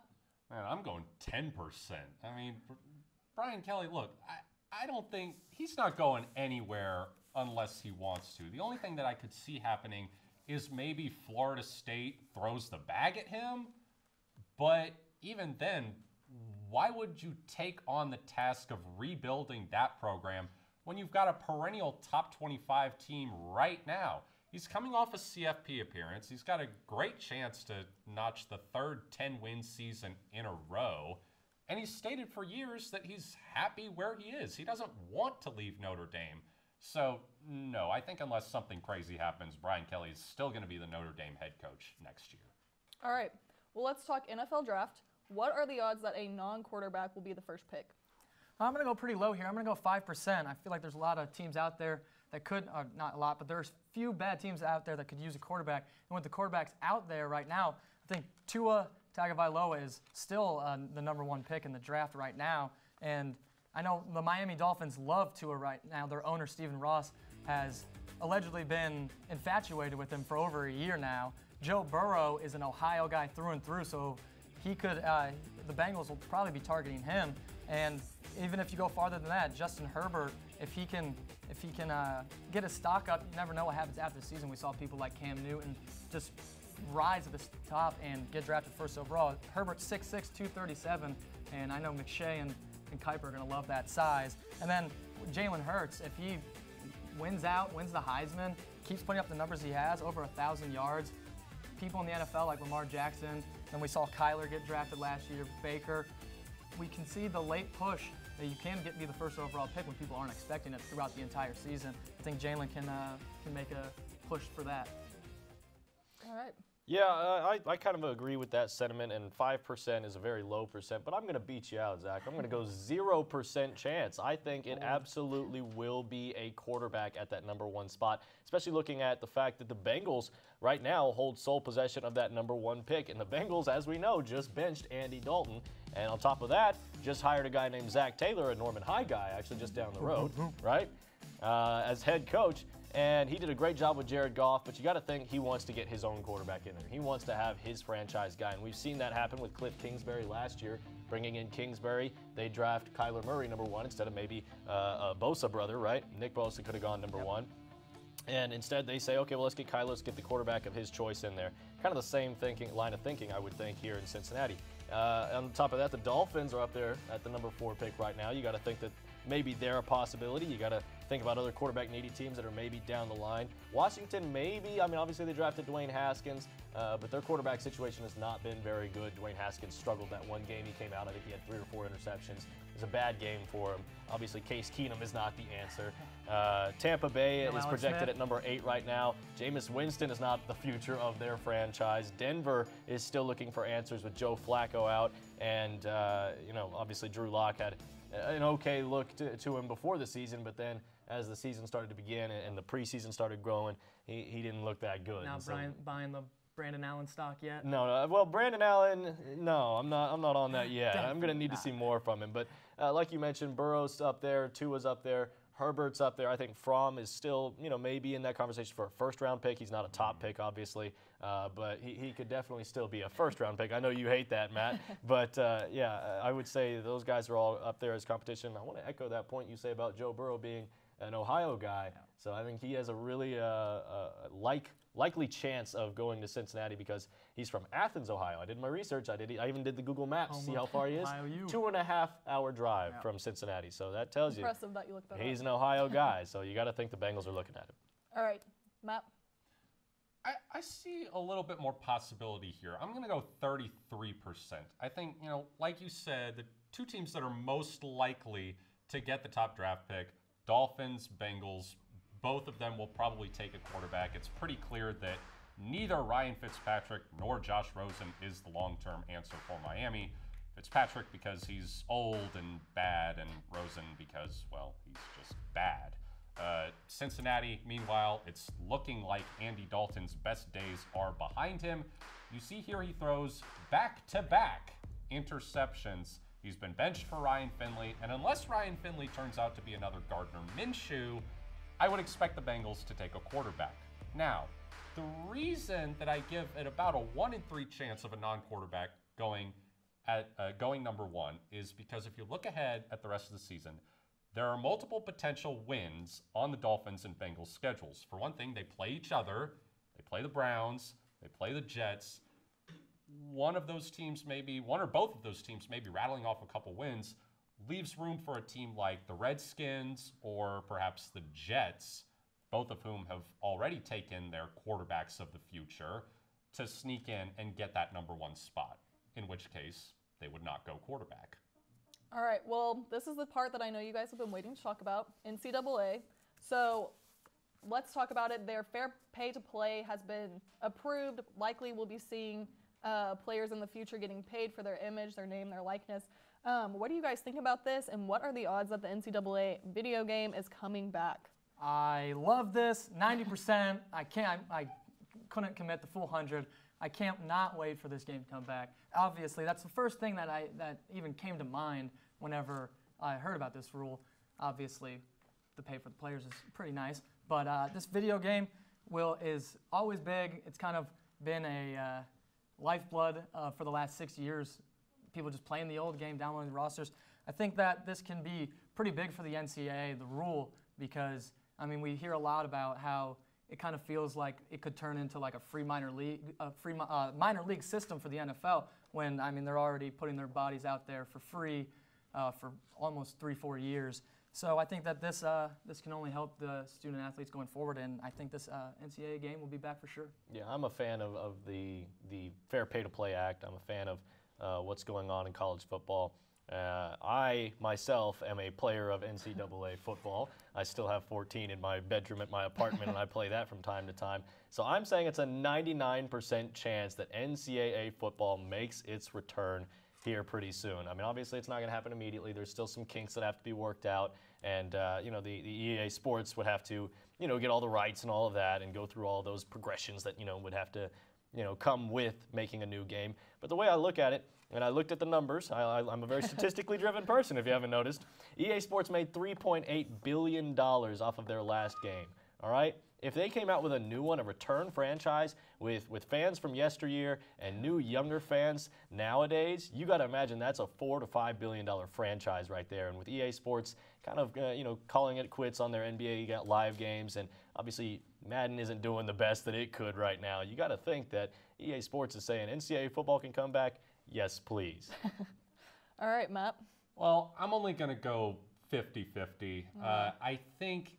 Man, I'm going 10%. I mean, Brian Kelly, look, I, I don't think he's not going anywhere unless he wants to. The only thing that I could see happening is maybe Florida State throws the bag at him. But even then, why would you take on the task of rebuilding that program when you've got a perennial top 25 team right now? He's coming off a CFP appearance. He's got a great chance to notch the third 10 win season in a row. And he's stated for years that he's happy where he is. He doesn't want to leave Notre Dame. So, no, I think unless something crazy happens, Brian Kelly is still going to be the Notre Dame head coach next year. All right. Well, let's talk NFL draft. What are the odds that a non quarterback will be the first pick? I'm going to go pretty low here. I'm going to go 5%. I feel like there's a lot of teams out there that could, uh, not a lot, but there's few bad teams out there that could use a quarterback. And with the quarterbacks out there right now, I think Tua Tagovailoa is still uh, the number one pick in the draft right now. And I know the Miami Dolphins love Tua right now. Their owner, Stephen Ross, has allegedly been infatuated with him for over a year now. Joe Burrow is an Ohio guy through and through, so he could, uh, the Bengals will probably be targeting him. And even if you go farther than that, Justin Herbert, if he can, if he can uh, get his stock up, you never know what happens after the season. We saw people like Cam Newton just rise to the top and get drafted first overall. Herbert 6'6", 237, and I know McShay and, and Kiper are going to love that size. And then Jalen Hurts, if he wins out, wins the Heisman, keeps putting up the numbers he has, over a 1,000 yards, people in the NFL like Lamar Jackson, then we saw Kyler get drafted last year, Baker. We can see the late push you can get be the first overall pick when people aren't expecting it throughout the entire season. I think Jalen can uh, can make a push for that. All right. Yeah, uh, I, I kind of agree with that sentiment, and 5% is a very low percent, but I'm going to beat you out, Zach. I'm going to go 0% chance. I think it absolutely will be a quarterback at that number one spot, especially looking at the fact that the Bengals right now hold sole possession of that number one pick. And the Bengals, as we know, just benched Andy Dalton. And on top of that, just hired a guy named Zac Taylor, a Norman High guy, actually just down the road, right? Uh, as head coach. And he did a great job with Jared Goff, but you got to think he wants to get his own quarterback in there. He wants to have his franchise guy. And we've seen that happen with Cliff Kingsbury last year, bringing in Kingsbury. They draft Kyler Murray number one instead of maybe uh, a Bosa brother, right? Nick Bosa could have gone number yep. one. And instead, they say, okay, well, let's get Kyler, let's get the quarterback of his choice in there. Kind of the same thinking line of thinking, I would think, here in Cincinnati. Uh, on top of that, the Dolphins are up there at the number four pick right now. You got to think that maybe they're a possibility. You got to think about other quarterback needy teams that are maybe down the line. Washington, maybe. I mean, obviously they drafted Dwayne Haskins, uh, but their quarterback situation has not been very good. Dwayne Haskins struggled that one game he came out. I think he had three or four interceptions. It was a bad game for him. Obviously, Case Keenum is not the answer. Uh, Tampa Bay is projected Smith. at number eight right now. Jameis Winston is not the future of their franchise. Denver is still looking for answers with Joe Flacco out, and uh, you know, obviously Drew Lock had an okay look to, to him before the season, but then as the season started to begin and the preseason started growing, he, he didn't look that good. Now so, Brian buying the Brandon Allen stock yet? No, no. Well, Brandon Allen, no, I'm not. I'm not on that yet. I'm going to need not. to see more from him. But uh, like you mentioned, Burrow's up there, Tua's up there. Herbert's up there. I think Fromm is still, you know, maybe in that conversation for a first round pick. He's not a top pick, obviously, uh, but he, he could definitely still be a first round pick. I know you hate that, Matt, but uh, yeah, I would say those guys are all up there as competition. I want to echo that point you say about Joe Burrow being an Ohio guy. Yeah. So I think he has a really uh, uh, like likely chance of going to Cincinnati because he's from Athens, Ohio. I did my research. I did. I even did the Google Maps, Home see how far he is. Two and a half hour drive yeah. from Cincinnati. So that tells Impressive you. that you looked that He's up. an Ohio guy, so you got to think the Bengals are looking at him. All right, Matt. I, I see a little bit more possibility here. I'm going to go 33%. I think, you know, like you said, the two teams that are most likely to get the top draft pick Dolphins, Bengals, both of them will probably take a quarterback. It's pretty clear that neither Ryan Fitzpatrick nor Josh Rosen is the long term answer for Miami. Fitzpatrick because he's old and bad, and Rosen because, well, he's just bad. Uh, Cincinnati, meanwhile, it's looking like Andy Dalton's best days are behind him. You see here he throws back to back interceptions He's been benched for Ryan Finley, and unless Ryan Finley turns out to be another Gardner Minshew, I would expect the Bengals to take a quarterback. Now, the reason that I give it about a one in three chance of a non-quarterback going at uh, going number one is because if you look ahead at the rest of the season, there are multiple potential wins on the Dolphins and Bengals schedules. For one thing, they play each other. They play the Browns, they play the Jets. One of those teams, maybe one or both of those teams, maybe rattling off a couple wins, leaves room for a team like the Redskins or perhaps the Jets, both of whom have already taken their quarterbacks of the future, to sneak in and get that number one spot. In which case, they would not go quarterback. All right, well, this is the part that I know you guys have been waiting to talk about NCAA. So let's talk about it. Their fair pay to play has been approved. Likely, we'll be seeing uh, players in the future getting paid for their image, their name, their likeness. Um, what do you guys think about this, and what are the odds that the NCAA video game is coming back? I love this. 90%. I can't. I, I couldn't commit the full 100. I can't not wait for this game to come back. Obviously, that's the first thing that I that even came to mind whenever I heard about this rule. Obviously, the pay for the players is pretty nice, but uh, this video game will is always big. It's kind of been a uh, lifeblood uh, for the last six years. People just playing the old game, downloading the rosters. I think that this can be pretty big for the NCAA, the rule, because I mean we hear a lot about how it kind of feels like it could turn into like a free minor league, a free uh, minor league system for the NFL. When I mean they're already putting their bodies out there for free uh, for almost three, four years. So I think that this uh, this can only help the student athletes going forward, and I think this uh, NCAA game will be back for sure. Yeah, I'm a fan of, of the the Fair Pay to Play Act. I'm a fan of uh, what's going on in college football. Uh, I myself am a player of NCAA football. I still have 14 in my bedroom at my apartment, and I play that from time to time. So I'm saying it's a 99% chance that NCAA football makes its return here pretty soon. I mean, obviously, it's not going to happen immediately. There's still some kinks that have to be worked out, and uh, you know, the, the EA Sports would have to, you know, get all the rights and all of that, and go through all those progressions that you know would have to, you know, come with making a new game. But the way I look at it, and I looked at the numbers. I, am a very statistically driven person, if you haven't noticed. EA Sports made 3.8 billion dollars off of their last game. All right. If they came out with a new one, a return franchise with, with fans from yesteryear and new younger fans nowadays, you got to imagine that's a four to five billion dollar franchise right there. And with EA Sports kind of uh, you know calling it quits on their NBA, you got live games, and obviously Madden isn't doing the best that it could right now. You got to think that EA Sports is saying NCAA football can come back. Yes, please. All right, Matt. Well, I'm only going to go 50 50. Uh, I think,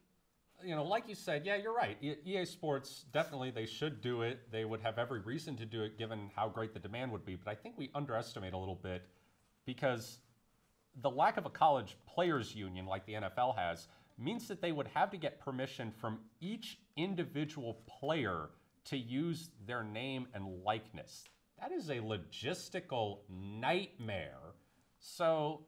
you know, like you said, yeah, you're right. EA Sports, definitely, they should do it. They would have every reason to do it given how great the demand would be. But I think we underestimate a little bit because the lack of a college players union like the NFL has means that they would have to get permission from each individual player to use their name and likeness. That is a logistical nightmare. So,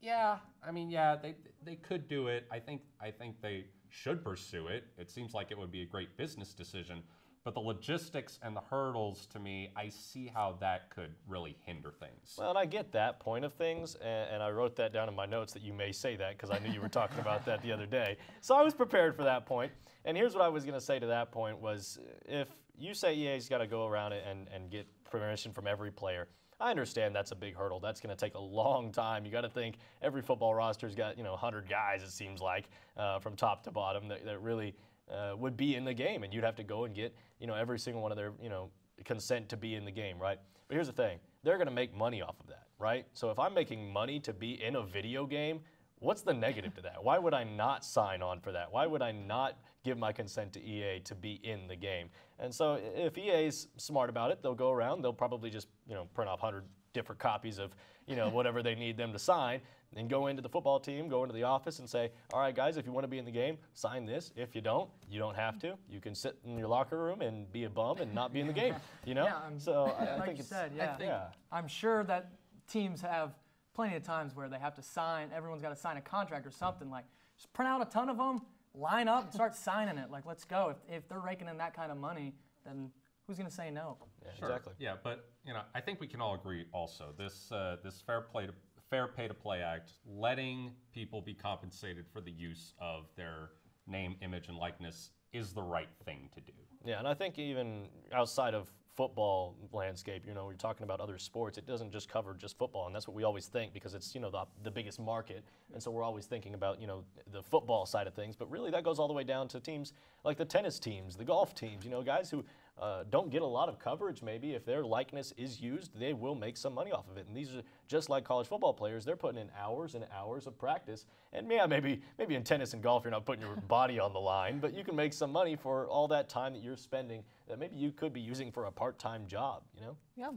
yeah, I mean, yeah, they they could do it. I think I think they should pursue it. It seems like it would be a great business decision. But the logistics and the hurdles, to me, I see how that could really hinder things. Well, and I get that point of things, and, and I wrote that down in my notes that you may say that because I knew you were talking about that the other day. So I was prepared for that point. And here's what I was going to say to that point was if you say EA's got to go around it and, and get permission from every player, I understand that's a big hurdle. That's going to take a long time. You got to think every football roster's got you know 100 guys. It seems like uh, from top to bottom that, that really uh, would be in the game, and you'd have to go and get you know every single one of their you know consent to be in the game, right? But here's the thing: they're going to make money off of that, right? So if I'm making money to be in a video game, what's the negative to that? Why would I not sign on for that? Why would I not give my consent to EA to be in the game? And so if EA's smart about it, they'll go around, they'll probably just, you know, print off 100 different copies of, you know, whatever they need them to sign, and go into the football team, go into the office and say, all right, guys, if you want to be in the game, sign this. If you don't, you don't have to. You can sit in your locker room and be a bum and not be in the game, you know? Yeah, I'm- so I, I like think you it's, said, yeah. yeah. I'm sure that teams have plenty of times where they have to sign. Everyone's got to sign a contract or something. Like, just print out a ton of them, line up, and start signing it. Like, let's go. If, if they're raking in that kind of money, then who's going to say no? Sure. Yeah, but you know, I think we can all agree also this uh, this fair play to fair pay to play act, letting people be compensated for the use of their name, image, and likeness is the right thing to do. Yeah, and I think even outside of football landscape, you know, we're talking about other sports. It doesn't just cover just football, and that's what we always think because it's you know the, the biggest market, and so we're always thinking about you know the football side of things. But really, that goes all the way down to teams like the tennis teams, the golf teams. You know, guys who uh, don't get a lot of coverage, maybe if their likeness is used, they will make some money off of it. And these are just like college football players; they're putting in hours and hours of practice. And yeah, maybe maybe in tennis and golf, you're not putting your body on the line, but you can make some money for all that time that you're spending that maybe you could be using for a part-time job. You know? Yeah.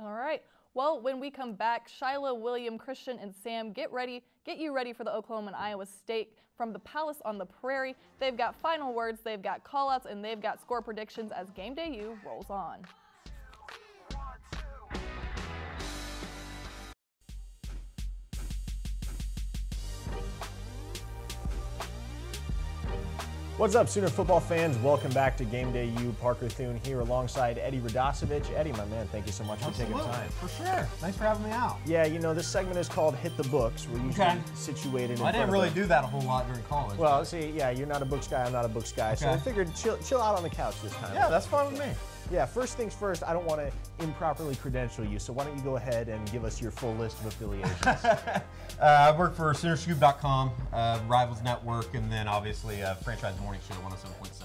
All right. Well, when we come back, Shiloh, William, Christian, and Sam get ready, get you ready for the Oklahoma and Iowa State from the Palace on the Prairie. They've got final words, they've got callouts, and they've got score predictions as Game Day U rolls on. What's up, Sooner football fans? Welcome back to Game Day U. Parker Thune here alongside Eddie Radosevich. Eddie, my man, thank you so much Absolutely. for taking time. For sure. Thanks for having me out. Yeah, you know, this segment is called Hit the Books. We're usually Okay. situated in Well, I front didn't really do that a whole lot during college. Well, see, yeah, you're not a books guy, I'm not a books guy, so I figured chill, chill out on the couch this time. Yeah, that's fine with me. Yeah, first things first, I don't want to improperly credential you, so why don't you go ahead and give us your full list of affiliations? uh, I work for SoonerScoop.com, uh, Rivals Network, and then obviously uh, Franchise Morning Show 107.7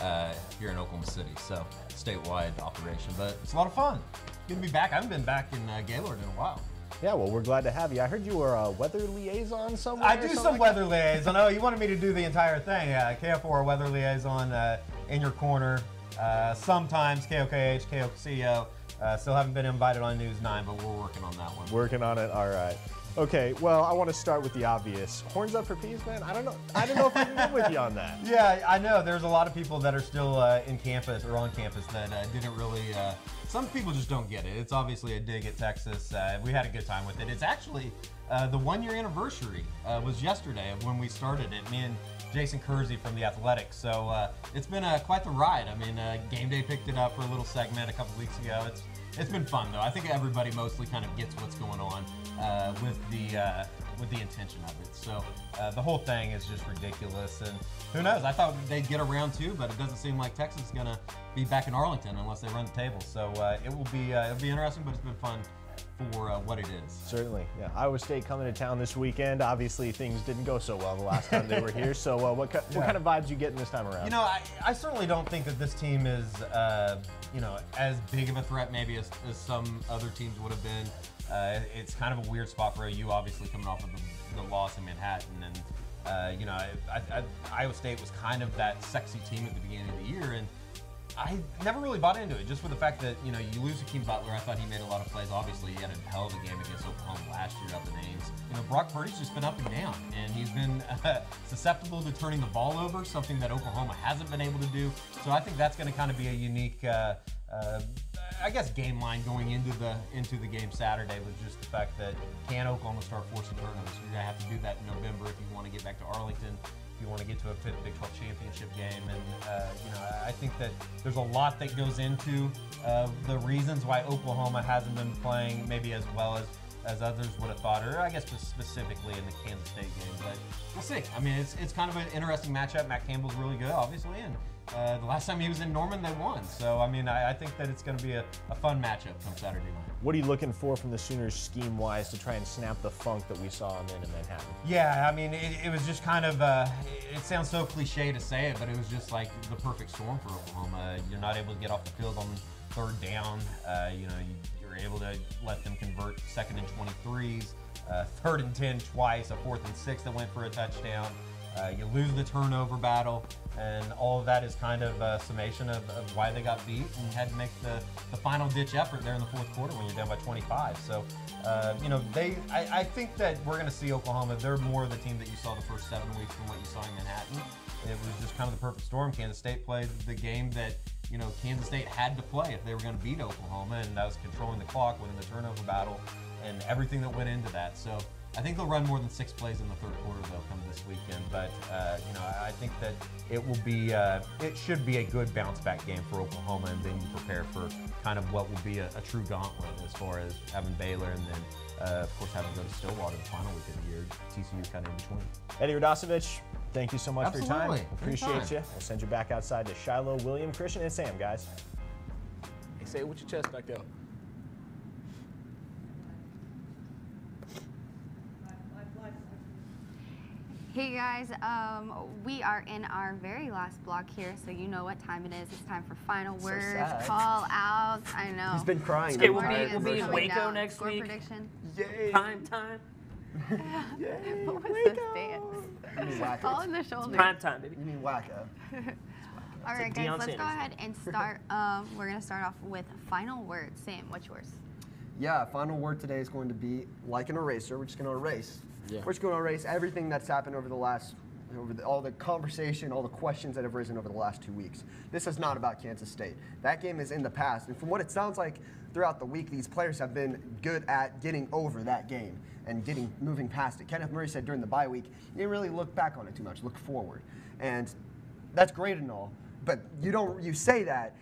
uh, here in Oklahoma City. So statewide operation, but it's a lot of fun. Good to be back. I haven't been back in uh, Gaylord in a while. yeah, well, we're glad to have you. I heard you were a weather liaison somewhere. I do some like that? weather liaison. Oh, you wanted me to do the entire thing. Uh, KFOR weather liaison uh, in your corner. Uh, sometimes KOKH, KOCO. Uh, still haven't been invited on News 9, but we're working on that one. Working on it. All right. Okay. Well, I want to start with the obvious. Horns up for peas, man. I don't know. I don't know if I can get with you on that. Yeah, I know. There's a lot of people that are still uh, in campus or on campus that uh, didn't really. Uh, some people just don't get it. It's obviously a dig at Texas. Uh, we had a good time with it. It's actually uh, the one year anniversary uh, was yesterday of when we started it. Me and Jason Kersey from the Athletics. So uh, it's been uh, quite the ride. I mean, uh, Game Day picked it up for a little segment a couple weeks ago. It's it's been fun though. I think everybody mostly kind of gets what's going on uh, with the uh, with the intention of it. So uh, the whole thing is just ridiculous. And who knows? I thought they'd get around too, but it doesn't seem like Texas is gonna be back in Arlington unless they run the table. So uh, it will be uh, it'll be interesting, but it's been fun for uh, what it is. Certainly, yeah. Iowa State coming to town this weekend. Obviously, things didn't go so well the last time they were here. So, uh, what, what Yeah. kind of vibes you getting this time around? You know, I, I certainly don't think that this team is, uh, you know, as big of a threat maybe as, as some other teams would have been. Uh, it's kind of a weird spot for OU, obviously coming off of the, the loss in Manhattan, and uh, you know, I, I, I, Iowa State was kind of that sexy team at the beginning of the year, and I never really bought into it, just for the fact that you know you lose Hakeem Butler. I thought he made a lot of plays. Obviously, he had a hell of a game against Oklahoma last year up the Ames. You know, Brock Purdy's just been up and down, and he's been uh, susceptible to turning the ball over, something that Oklahoma hasn't been able to do. So I think that's going to kind of be a unique. Uh, uh, I guess game line going into the into the game Saturday was just the fact that can Oklahoma start forcing turnovers? You're gonna have to do that in November if you want to get back to Arlington, you want to get to a fifth Big 12 championship game. And uh, you know, I- I think that there's a lot that goes into uh, the reasons why Oklahoma hasn't been playing maybe as well as as others would have thought, or I guess specifically in the Kansas State game. But we'll see. I mean, it's it's kind of an interesting matchup. Matt Campbell's really good, obviously, and uh, the last time he was in Norman, they won. So I mean, I, I think that it's going to be a, a fun matchup come Saturday night. What are you looking for from the Sooners scheme wise to try and snap the funk that we saw them in in Manhattan? Yeah, I mean, it, it was just kind of, uh, it sounds so cliche to say it, but it was just like the perfect storm for Oklahoma. You're not able to get off the field on third down. Uh, you know, you, you're able to let them convert second and 23s, uh, third and 10 twice, a fourth and six that went for a touchdown. Uh, you lose the turnover battle, and all of that is kind of a summation of, of why they got beat and had to make the, the final ditch effort there in the fourth quarter when you're down by 25. So, uh, you know, they I, I think that we're going to see Oklahoma. They're more of the team that you saw the first seven weeks from what you saw in Manhattan. It was just kind of the perfect storm. Kansas State played the game that you know Kansas State had to play if they were going to beat Oklahoma, and that was controlling the clock, winning the turnover battle, and everything that went into that. So. I think they'll run more than six plays in the third quarter. They'll come this weekend, but uh, you know I think that it will be uh, it should be a good bounce back game for Oklahoma, and then you prepare for kind of what will be a, a true gauntlet as far as having Baylor and then uh, of course having to go to Stillwater the final week of the year. TCU kind of in between. Eddie Radosevich, thank you so much for your time. Appreciate Anytime. you. We'll send you back outside to Shiloh, William, Christian, and Sam, guys. Hey, say it with your chest back there. Hey guys, um, we are in our very last block here, so you know what time it is. It's time for final words, sad. call outs. I know. He's been crying. Okay, we'll be, we'll be in. Waco down. next Score week. prediction. Yay. Prime time. what was this dance? You mean wacko. All in the shoulder. Prime time, baby. You mean wacko. All right, like guys, Deion let's Sanders. go ahead and start. Um, we're gonna start off with final words. Sam, what's yours? Yeah, final word today is going to be like an eraser. We're just going to erase. Yeah. We're just going to erase everything that's happened over the last, over the, all the conversation, all the questions that have risen over the last two weeks. This is not about Kansas State. That game is in the past, and from what it sounds like throughout the week, these players have been good at getting over that game and getting moving past it. Kenneth Murray said during the bye week, you didn't really look back on it too much, look forward, and that's great and all. But you don't. You say that,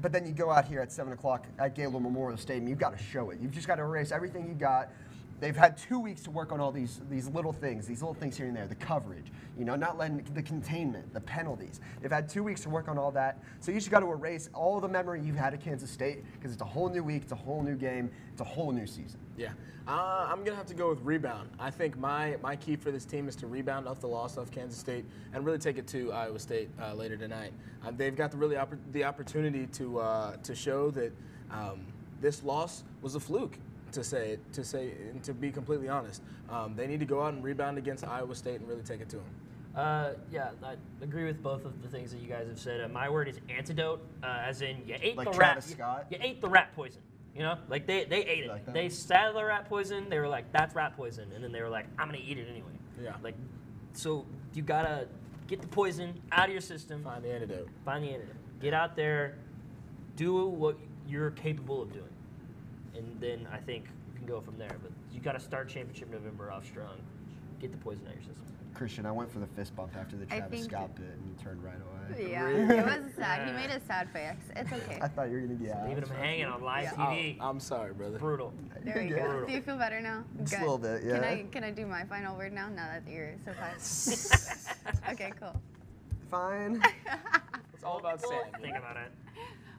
but then you go out here at 7 o'clock at Gaylord Memorial Stadium, you've got to show it. You've just got to erase everything you got. They've had two weeks to work on all these these little things, these little things here and there, the coverage, you know, not letting the containment, the penalties. They've had two weeks to work on all that. So you just got to erase all the memory you've had at Kansas State because it's a whole new week, it's a whole new game, it's a whole new season. Yeah, uh, I'm gonna have to go with rebound. I think my my key for this team is to rebound off the loss of Kansas State and really take it to Iowa State uh, later tonight. Uh, they've got the really the opportunity to uh, to show that um, this loss was a fluke. To say to say, and to be completely honest, um, they need to go out and rebound against Iowa State and really take it to them. Uh, yeah, I agree with both of the things that you guys have said. Uh, my word is antidote, uh, as in you ate Like the Travis rat. Scott? You, you ate the rat poison. You know, like they, they ate it. like they sat the rat poison. They were like, "That's rat poison," and then they were like, "I'm gonna eat it anyway." Yeah. Like, so you gotta get the poison out of your system. Find the antidote. Find the antidote. Get out there, do what you're capable of doing, and then I think you can go from there. But you gotta start championship November off strong. Get the poison out of your system. Christian, I went for the fist bump after the Travis Scott bit and you turned right away. Yeah, it was sad. He made a sad face. It's okay. I thought you were going to get out. Leaving him hanging on live Yeah. TV. Oh, I'm sorry, brother. Brutal. There you go. Do you feel better now? Just a little bit, Yeah. Can. I can I do my final word now? Now that you're so fast. okay, cool. Fine. It's all about Sam. Think about it.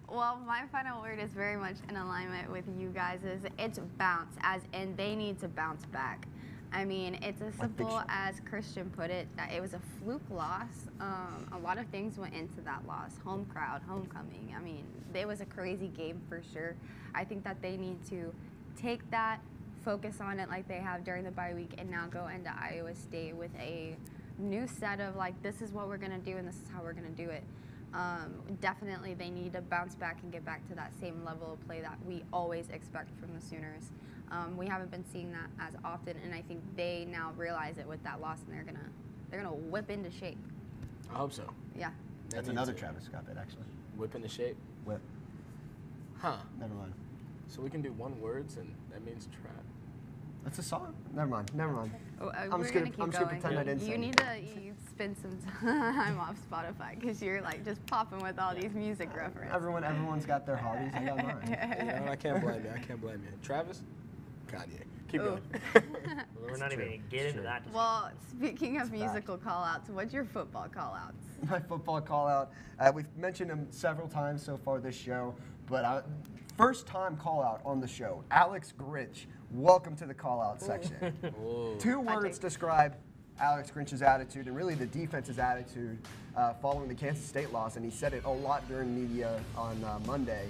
Well, my final word is very much in alignment with you guys. Is it's bounce, as in they need to bounce back. I mean, it's as simple as Christian put it. That it was a fluke loss. Um, a lot of things went into that loss. Home crowd, homecoming. I mean, it was a crazy game for sure. I think that they need to take that, focus on it like they have during the bye week, and now go into Iowa State with a new set of like, this is what we're gonna do, and this is how we're gonna do it. Um, definitely, they need to bounce back and get back to that same level of play that we always expect from the Sooners. Um, we haven't been seeing that as often, and I think they now realize it with that loss, and they're gonna they're gonna whip into shape. I hope so. Yeah. That's need another to. Travis Scott bit, actually. Whip into shape. Whip. Huh. Never mind. So we can do one words and that means trap. That's a song. Never mind. Never mind. Oh, uh, I'm we're just gonna, keep I'm just gonna going. pretend I didn't you say need to you spend some time off Spotify because you're like just popping with all these music references. Everyone, everyone's got their hobbies. I got mine. You know, I can't blame you. I can't blame you. Travis? Kanye. Keep Ooh. going. Well, we're not even gonna get into that. Well, speaking of back. musical call-outs, what's your football call-outs? My football call out. Uh, we've mentioned him several times so far this show, but uh, first time call out on the show, Alex Grinch. Welcome to the call out section. Two words describe Alex Grinch's attitude and really the defense's attitude uh, following the Kansas State loss, and he said it a lot during media on uh, Monday.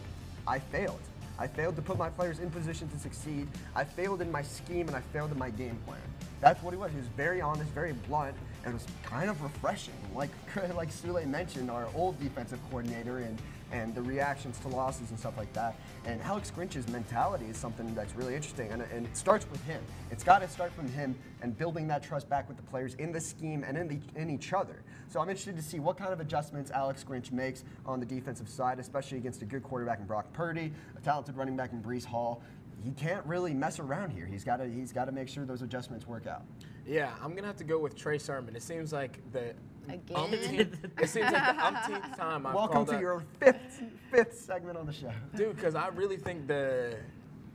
I failed. I failed to put my players in position to succeed. I failed in my scheme and I failed in my game plan. That's what he was. He was very honest, very blunt, and it was kind of refreshing. Like like Sule mentioned, our old defensive coordinator and and the reactions to losses and stuff like that. And Alex Grinch's mentality is something that's really interesting, and, and it starts with him. It's got to start from him and building that trust back with the players in the scheme and in, the, in each other. So I'm interested to see what kind of adjustments Alex Grinch makes on the defensive side, especially against a good quarterback in Brock Purdy, a talented running back in Breece Hall. He can't really mess around here. He's got to he's got to make sure those adjustments work out. Yeah, I'm gonna have to go with Trey Sermon. It seems like the Again? umpteenth, it seems like the umpteenth time I've Welcome to out- your fifth fifth segment on the show. Dude, because I really think the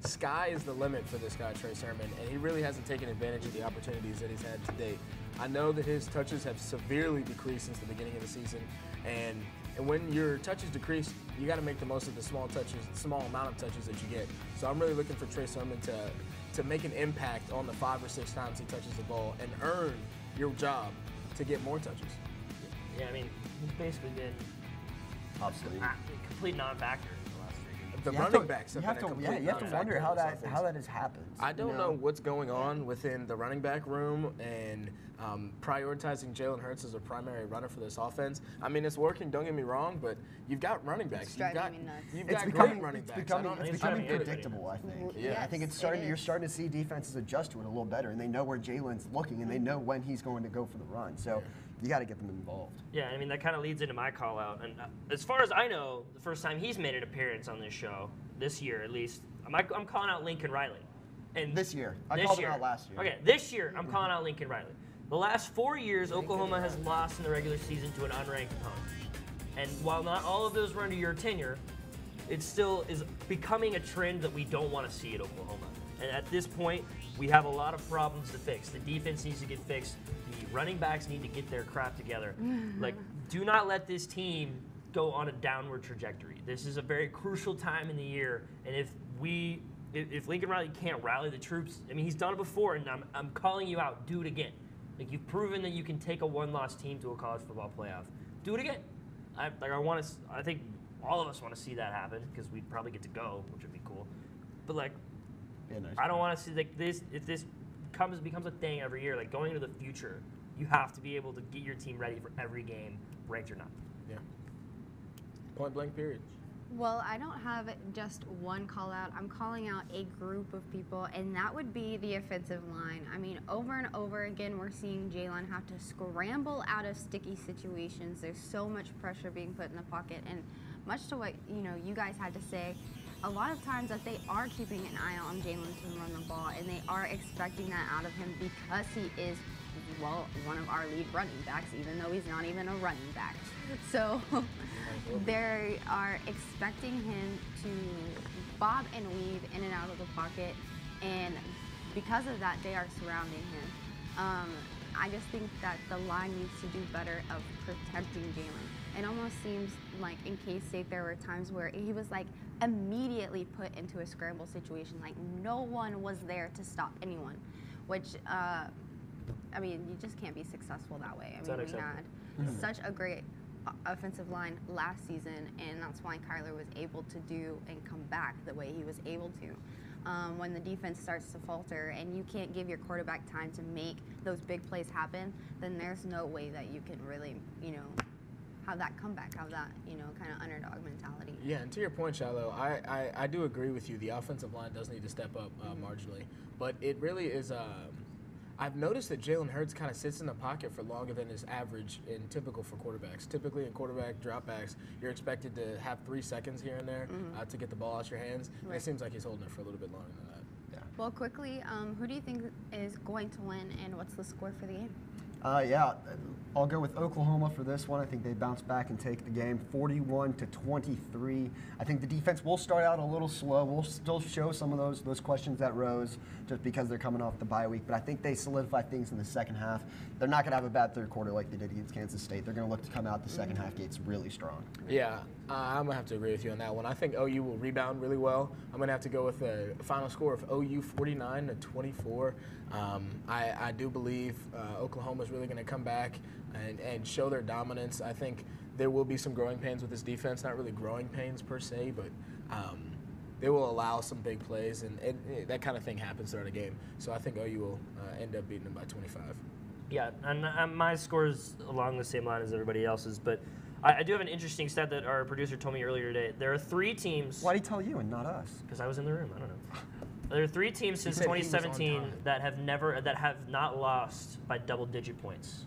sky is the limit for this guy, Trey Sermon, and he really hasn't taken advantage of the opportunities that he's had to date. I know that his touches have severely decreased since the beginning of the season, and and when your touches decrease, you got to make the most of the small touches, small amount of touches that you get. So I'm really looking for Trey Sermon to to make an impact on the five or six times he touches the ball and earn your job to get more touches. Yeah, I mean, he's basically been Obsolete. a complete non-factor the last three years. The You running to- backs you have, have been a to- yeah, you have to wonder how in that- offense. how that has happened, I don't know? know what's going on within the running back room and um, prioritizing Jalen Hurts as a primary runner for this offense. I mean, it's working. Don't get me wrong, but you've got running backs. You've got, me nuts. You've It's got becoming, great running it's backs. I becoming, it's It's becoming predictable. I think. Yeah. I think it's Yes, it starting. You're starting to see defenses adjust to it a little better, and they know where Jalen's looking, and they know when he's going to go for the run. So you got to get them involved. Yeah, I mean that kind of leads into my call out. And uh, as far as I know, the first time he's made an appearance on this show this year, at least, I'm, I'm calling out Lincoln Riley. And This year, I this called year. him out last year. Okay, this year I'm calling out Lincoln Riley. The last four years, Oklahoma has lost in the regular season to an unranked opponent. And while not all of those were under your tenure, it still is becoming a trend that we don't want to see at Oklahoma. And at this point, we have a lot of problems to fix. The defense needs to get fixed. The running backs need to get their crap together. like, do not let this team go on a downward trajectory. This is a very crucial time in the year, and if we, if, Lincoln Riley can't rally the troops, I mean, he's done it before, and I'm, I'm calling you out. Do it again. Like you've proven that you can take a one-loss team to a college football playoff. Do it again. I like. I want to. I think all of us want to see that happen because we'd probably get to go, which would be cool. But like, Yeah, nice. I don't want to see like this. If this comes becomes a thing every year, like going into the future, you have to be able to get your team ready for every game, ranked or not. Yeah. Point blank period. Well, I don't have just one call out. I'm calling out a group of people, and that would be the offensive line. I mean, over and over again, we're seeing Jalen have to scramble out of sticky situations. There's so much pressure being put in the pocket, and much to what you know you guys had to say, a lot of times that they are keeping an eye on Jalen to run the ball, and they are expecting that out of him because he is well one of our lead running backs, even though he's not even a running back. So they are expecting him to bob and weave in and out of the pocket, and because of that, they are surrounding him. Um, I just think that the line needs to do better of protecting Jalen. It almost seems like in K State there were times where he was like immediately put into a scramble situation, like no one was there to stop anyone, which. Uh, I mean, you just can't be successful that way. I It's mean, we unacceptable. had Mhm. such a great offensive line last season, and that's why Kyler was able to do and come back the way he was able to. Um, when the defense starts to falter and you can't give your quarterback time to make those big plays happen, then there's no way that you can really, you know, have that comeback, have that, you know, kind of underdog mentality. Yeah, and to your point, Shiloh, I, I, I do agree with you. The offensive line does need to step up uh, Mm-hmm. marginally, but it really is. Um, I've noticed that Jalen Hurts kind of sits in the pocket for longer than is average and typical for quarterbacks. Typically, in quarterback dropbacks, you're expected to have three seconds here and there Mhm. uh, to get the ball out of your hands. And it seems like he's holding it for a little bit longer than that. Yeah. Well, quickly, um, who do you think is going to win, and what's the score for the game? Uh, yeah, I'll go with Oklahoma for this one. I think they bounce back and take the game 41 to 23. I think the defense will start out a little slow. We'll still show some of those those questions that rose just because they're coming off the bye week. But I think they solidify things in the second half. They're not going to have a bad third quarter like they did against Kansas State. They're going to look to come out the 2nd half gates really strong. Yeah, uh, I'm gonna have to agree with you on that one. I think OU will rebound really well. I'm gonna have to go with a final score of OU 49 to 24. Um, I, I do believe uh, Oklahoma is really gonna come back and, and show their dominance. I think there will be some growing pains with this defense. Not really growing pains per se, but um, they will allow some big plays, and it, it- that kind of thing happens throughout a game. So I think OU will uh, end up beating them by 25. Yeah, and uh, my is along the same line as everybody else's, but I, I do have an interesting stat that our producer told me earlier today. There are three teams. Why did he tell you and not us? Because I was in the room. I don't know. There are three teams since said he was on 2017 that have never that have not lost by double-digit points.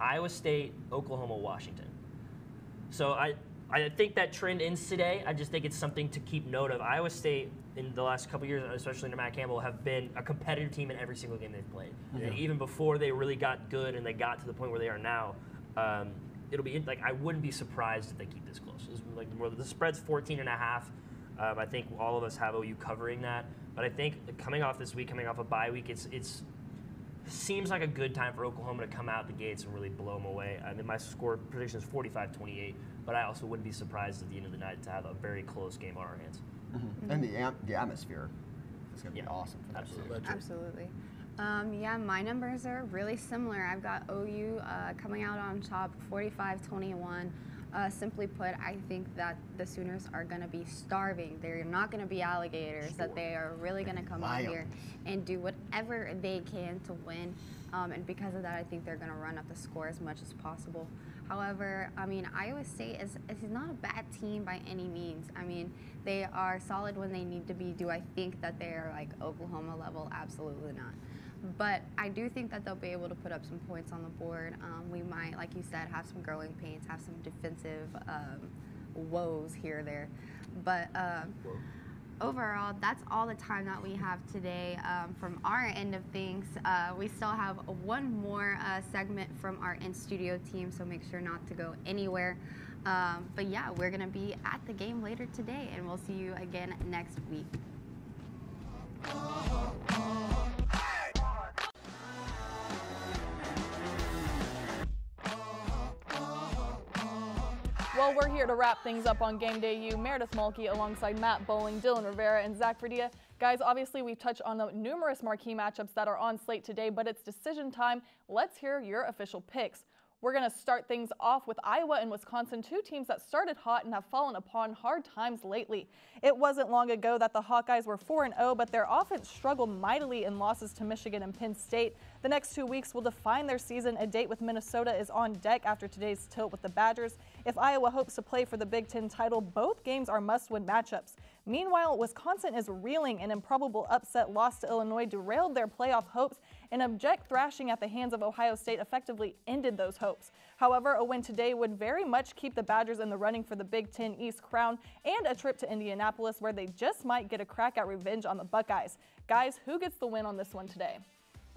Iowa State, Oklahoma, Washington. So I I think that trend ends today. I just think it's something to keep note of. Iowa State in the last couple years, especially under Matt Campbell, have been a competitive team in every single game they've played. And Yeah. even before they really got good and they got to the point where they are now, um, it'll be like I wouldn't be surprised if they keep this close. It's like the spread's 14 and a half. Um, I think all of us have OU covering that. But I think coming off this week, coming off a bye week, it's it's seems like a good time for Oklahoma to come out the gates and really blow them away. I mean, my score prediction is 45-28, but I also wouldn't be surprised at the end of the night to have a very close game on our hands. And the, am- the atmosphere is going to be awesome. For absolutely. too. Absolutely. Um, yeah, my numbers are really similar. I've got OU uh, coming out on top 45 21. Uh, simply put, I think that the Sooners are going to be starving. They're not going to be alligators, that they are really going to come out here and do whatever they can to win. Um, and because of that, I think they're going to run up the score as much as possible. However, I mean, Iowa State is, is not a bad team by any means. I mean, they are solid when they need to be. Do I think that they are like Oklahoma level? Absolutely not. But I do think that they'll be able to put up some points on the board. Um, we might, like you said, have some growing pains, have some defensive um, woes here or there. But um, overall, that's all the time that we have today um, from our end of things. Uh, we still have one more uh, segment from our in studio team, so make sure not to go anywhere. Um, but yeah, we're going to be at the game later today, and we'll see you again next week. Well, we're here to wrap things up on Game Day U. Meredith Mulkey alongside Matt Bowling, Dylan Rivera, and Zach Verdia. Guys, obviously we've touched on the numerous marquee matchups that are on slate today, but it's decision time. Let's hear your official picks. We're going to start things off with Iowa and Wisconsin, two teams that started hot and have fallen upon hard times lately. It wasn't long ago that the Hawkeyes were 4 0, but their offense struggled mightily in losses to Michigan and Penn State. The next two weeks will define their season. A date with Minnesota is on deck after today's tilt with the Badgers. If Iowa hopes to play for the Big Ten title, both games are must win matchups. Meanwhile, Wisconsin is reeling. An improbable upset loss to Illinois derailed their playoff hopes. And an abject thrashing at the hands of Ohio State effectively ended those hopes. However, a win today would very much keep the Badgers in the running for the Big Ten East crown and a trip to Indianapolis where they just might get a crack at revenge on the Buckeyes. Guys, who gets the win on this one today?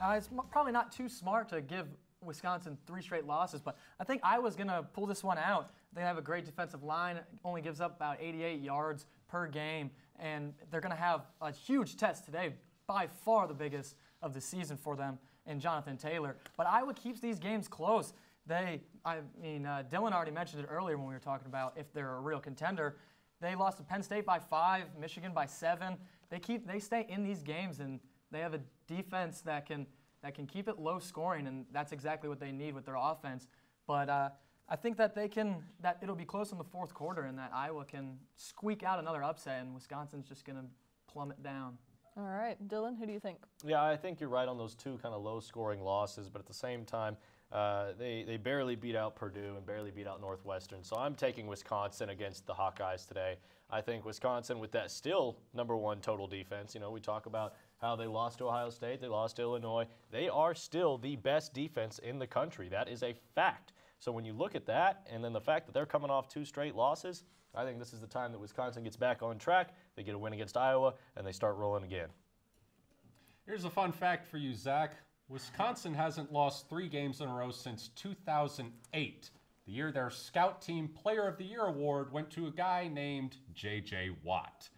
Uh, it's probably not too smart to give Wisconsin three straight losses, but I think Iowa's going to pull this one out. They have a great defensive line, only gives up about 88 yards per game, and they're going to have a huge test today, by far the biggest of the season for them and Jonathan Taylor. But Iowa keeps these games close. They, I mean, uh, Dylan already mentioned it earlier when we were talking about if they're a real contender. They lost to Penn State by five, Michigan by seven. They keep, they stay in these games, and they have a defense that can that can keep it low scoring, and that's exactly what they need with their offense. But uh, I think that they can that it'll be close in the fourth quarter, and that Iowa can squeak out another upset, and Wisconsin's just going to plummet down. All right, Dylan, who do you think? Yeah, I think you're right on those two kind of low scoring losses, but at the same time, uh, they, they barely beat out Purdue and barely beat out Northwestern. So I'm taking Wisconsin against the Hawkeyes today. I think Wisconsin, with that still number one total defense, you know, we talk about how they lost to Ohio State, they lost to Illinois. They are still the best defense in the country. That is a fact. So when you look at that, and then the fact that they're coming off two straight losses, I think this is the time that Wisconsin gets back on track. They get a win against Iowa, and they start rolling again. Here's a fun fact for you, Zach. Wisconsin hasn't lost three games in a row since 2008, the year their Scout Team Player of the Year award went to a guy named J.J. Watt.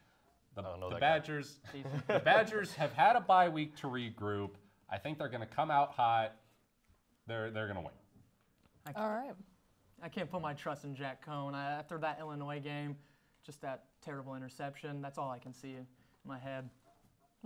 The, the that guy. Badgers, the Badgers have had a bye week to regroup. I think they're going to come out hot. They're they're going to win. All right. I can't put my trust in Jack Coan. I, after that Illinois game, just that terrible interception, that's all I can see in my head.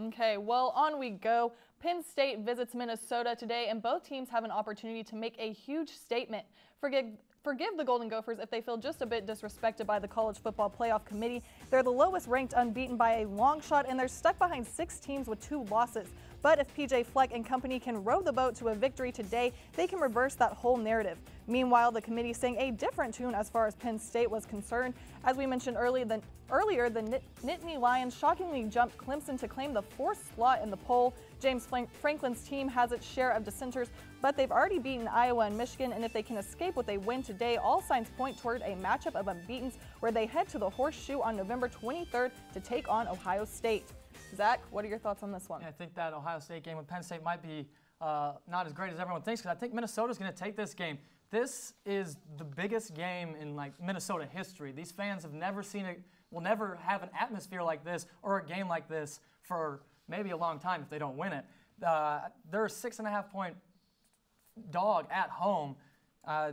Okay, well, on we go. Penn State visits Minnesota today, and both teams have an opportunity to make a huge statement. Forgive, forgive the Golden Gophers if they feel just a bit disrespected by the College Football Playoff Committee. They're the lowest ranked unbeaten by a long shot, and they're stuck behind six teams with two losses. But if PJ Fleck and company can row the boat to a victory today, they can reverse that whole narrative. Meanwhile, the committee sang a different tune as far as Penn State was concerned. As we mentioned earlier, the, earlier, the Nit- Nittany Lions shockingly jumped Clemson to claim the fourth slot in the poll. James Franklin's team has its share of dissenters, but they've already beaten Iowa and Michigan, and if they can escape what they win today, all signs point toward a matchup of unbeatens where they head to the horseshoe on November 23rd to take on Ohio State. Zach, what are your thoughts on this one? Yeah, I think that Ohio State game with Penn State might be uh, not as great as everyone thinks because I think Minnesota's going to take this game. This is the biggest game in like Minnesota history. These fans have never seen it, will never have an atmosphere like this or a game like this for maybe a long time if they don't win it. Uh, they're a six and a half point dog at home. Uh,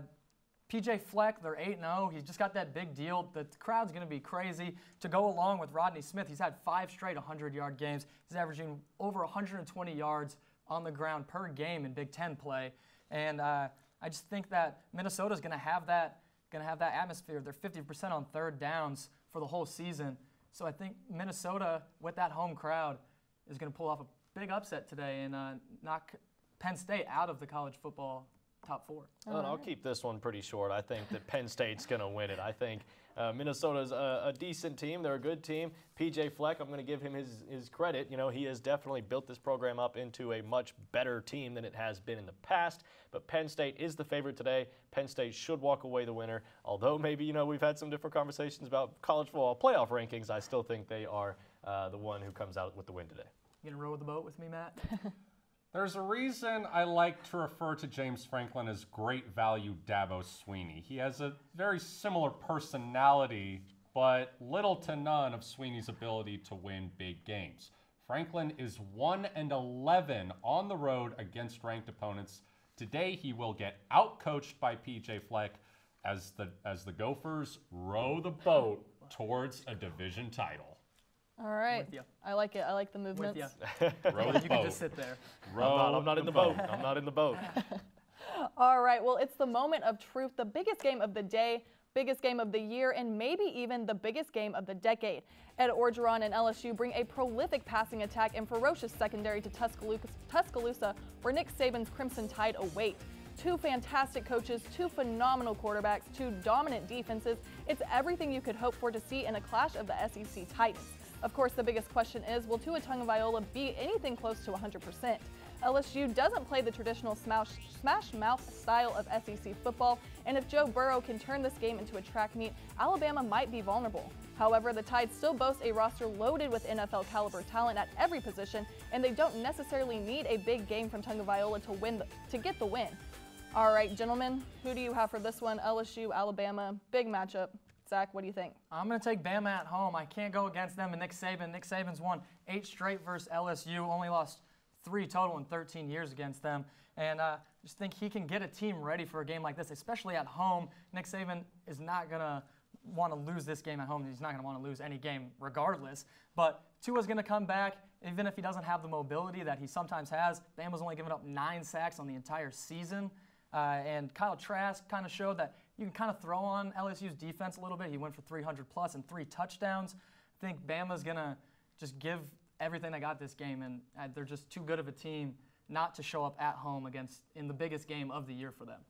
PJ Fleck, they're 8 0. He's just got that big deal. The crowd's going to be crazy. To go along with Rodney Smith, he's had five straight 100 yard games. He's averaging over 120 yards on the ground per game in Big Ten play. And uh, I just think that Minnesota's going to have that going to have that atmosphere. They're 50% on third downs for the whole season. So I think Minnesota, with that home crowd, is going to pull off a big upset today and uh, knock Penn State out of the college football top four. Well, I'll keep this one pretty short. I think that Penn State's going to win it. I think uh, Minnesota's a, a, decent team. They're a good team. PJ Fleck, I'm going to give him his, his credit. You know, he has definitely built this program up into a much better team than it has been in the past. But Penn State is the favorite today. Penn State should walk away the winner. Although maybe, you know, we've had some different conversations about college football playoff rankings, I still think they are uh, the one who comes out with the win today. You going to row the boat with me, Matt? There's a reason I like to refer to James Franklin as great value Dabo Swinney. He has a very similar personality, but little to none of Swinney's ability to win big games. Franklin is 1 and 11 on the road against ranked opponents. Today he will get outcoached by PJ Fleck as the as the Gophers row the boat towards a division title. All right. I like it. I like the movements. Row the you can just sit there. I'm not, I'm not in the boat. I'm not in the boat. All right. Well, it's the moment of truth, the biggest game of the day, biggest game of the year, and maybe even the biggest game of the decade. Ed Orgeron and LSU bring a prolific passing attack and ferocious secondary to Tuscaloosa, Tuscaloosa where Nick Saban's Crimson Tide await. Two fantastic coaches, two phenomenal quarterbacks, two dominant defenses. It's everything you could hope for to see in a clash of the SEC Titans. Of course, the biggest question is, will Tua Tagovailoa be anything close to 100%? LSU doesn't play the traditional smash, smash mouth style of SEC football, and if Joe Burrow can turn this game into a track meet, Alabama might be vulnerable. However, the Tide still boasts a roster loaded with NFL caliber talent at every position, and they don't necessarily need a big game from Tagovailoa to win the, to get the win. All right, gentlemen, who do you have for this one? LSU, Alabama, big matchup. Zach, what do you think? I'm going to take Bama at home. I can't go against them and Nick Saban. Nick Saban's won eight straight versus LSU, only lost three total in 13 years against them. And uh, just think he can get a team ready for a game like this, especially at home. Nick Saban is not going to want to lose this game at home. He's not going to want to lose any game regardless. But Tua's going to come back, even if he doesn't have the mobility that he sometimes has. Bama's only given up nine sacks on the entire season. Uh, and Kyle Trask kind of showed that you can kind of throw on LSU's defense a little bit. He went for 300 plus and three touchdowns. I think Bama's going to just give everything they got this game, and uh, they're just too good of a team not to show up at home against in the biggest game of the year for them.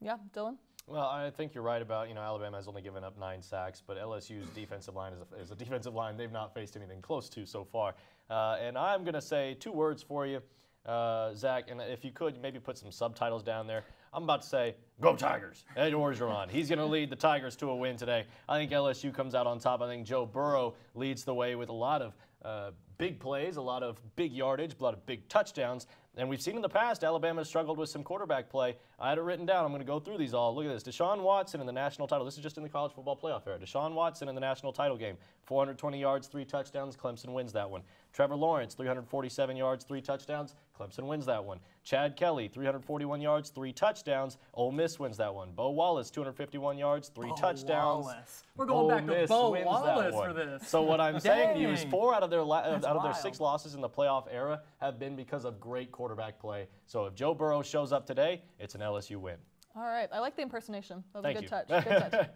Yeah, Dylan? Well, I think you're right about, you know, Alabama has only given up nine sacks, but LSU's defensive line is a, is a defensive line they've not faced anything close to so far. Uh, and I'm going to say two words for you, uh, Zach, and if you could maybe put some subtitles down there. I'm about to say, go Tigers. Ed Orgeron. He's going to lead the Tigers to a win today. I think LSU comes out on top. I think Joe Burrow leads the way with a lot of uh, big plays, a lot of big yardage, a lot of big touchdowns. And we've seen in the past, Alabama struggled with some quarterback play. I had it written down. I'm going to go through these all. Look at this. Deshaun Watson in the national title. This is just in the college football playoff era. Deshaun Watson in the national title game. 420 yards, three touchdowns. Clemson wins that one. Trevor Lawrence, 347 yards, three touchdowns. Clemson wins that one. Chad Kelly, 341 yards, three touchdowns. Ole Miss wins that one. Bo Wallace, 251 yards, three Bo touchdowns. Wallace. We're going Ole back to Miss Bo Wallace for this. So what I'm saying to you is four out of their la- out of their wild. six losses in the playoff era have been because of great quarterback play. So if Joe Burrow shows up today, it's an LSU win. All right. I like the impersonation. That was Thank a good you. touch. Good touch.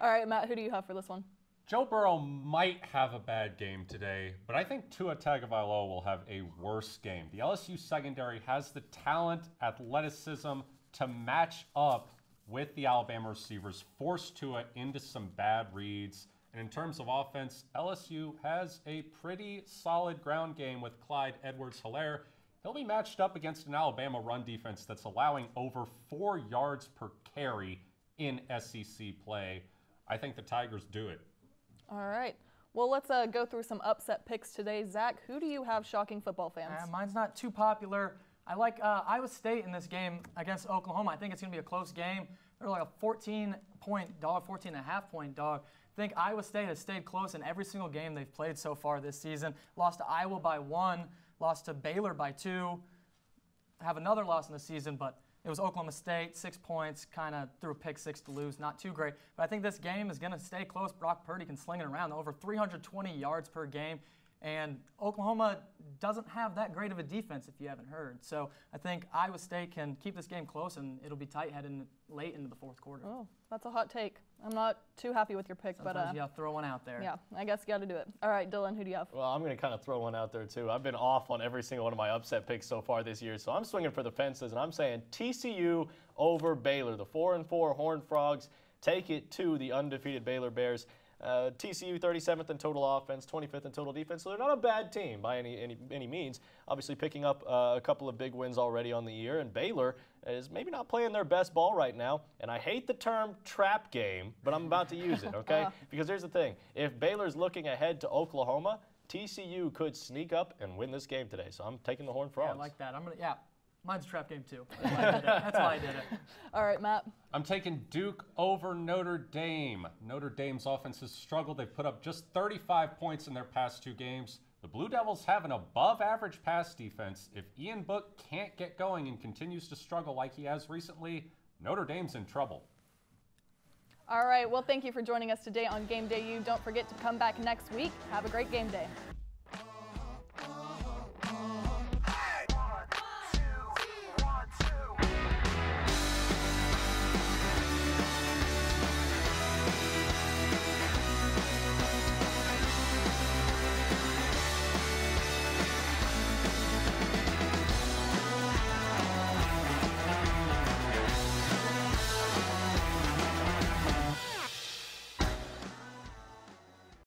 All right, Matt, who do you have for this one? Joe Burrow might have a bad game today, but I think Tua Tagovailoa will have a worse game. The LSU secondary has the talent, athleticism to match up with the Alabama receivers, force Tua into some bad reads. And in terms of offense, LSU has a pretty solid ground game with Clyde Edwards Helaire. He'll be matched up against an Alabama run defense that's allowing over four yards per carry in SEC play. I think the Tigers do it. All right. Well, let's uh, go through some upset picks today. Zach, who do you have shocking football fans? Uh, mine's not too popular. I like uh, Iowa State in this game against Oklahoma. I think it's going to be a close game. They're like a 14 point dog, 14 and a half point dog. I think Iowa State has stayed close in every single game they've played so far this season. Lost to Iowa by one, lost to Baylor by two, have another loss in the season, but it was Oklahoma State, six points, kind of threw a pick six to lose. Not too great. But I think this game is going to stay close. Brock Purdy can sling it around over 320 yards per game. And Oklahoma doesn't have that great of a defense, if you haven't heard. So I think Iowa State can keep this game close, and it'll be tight heading late into the fourth quarter. Oh, that's a hot take. I'm not too happy with your pick, Sometimes but uh, you gotta throw one out there. yeah, I guess you got to do it. All right, Dylan, who do you have? Well, I'm going to kind of throw one out there too. I've been off on every single one of my upset picks so far this year, so I'm swinging for the fences and I'm saying TCU over Baylor. The four and four Horned Frogs take it to the undefeated Baylor Bears. Uh, TCU 37th in total offense, 25th in total defense, so they're not a bad team by any any, any means. Obviously, picking up uh, a couple of big wins already on the year, and Baylor is maybe not playing their best ball right now. And I hate the term trap game, but I'm about to use it, okay? because here's the thing: if Baylor's looking ahead to Oklahoma, TCU could sneak up and win this game today. So I'm taking the Horned Yeah, I like that. I'm gonna yeah. Mine's a trap game too. That's why I did it. That's why I did it. All right, Matt. I'm taking Duke over Notre Dame. Notre Dame's offense has struggled. They've put up just 35 points in their past two games. The Blue Devils have an above average pass defense. If Ian Book can't get going and continues to struggle like he has recently, Notre Dame's in trouble. All right, well, thank you for joining us today on Game Day U. Don't forget to come back next week. Have a great game day.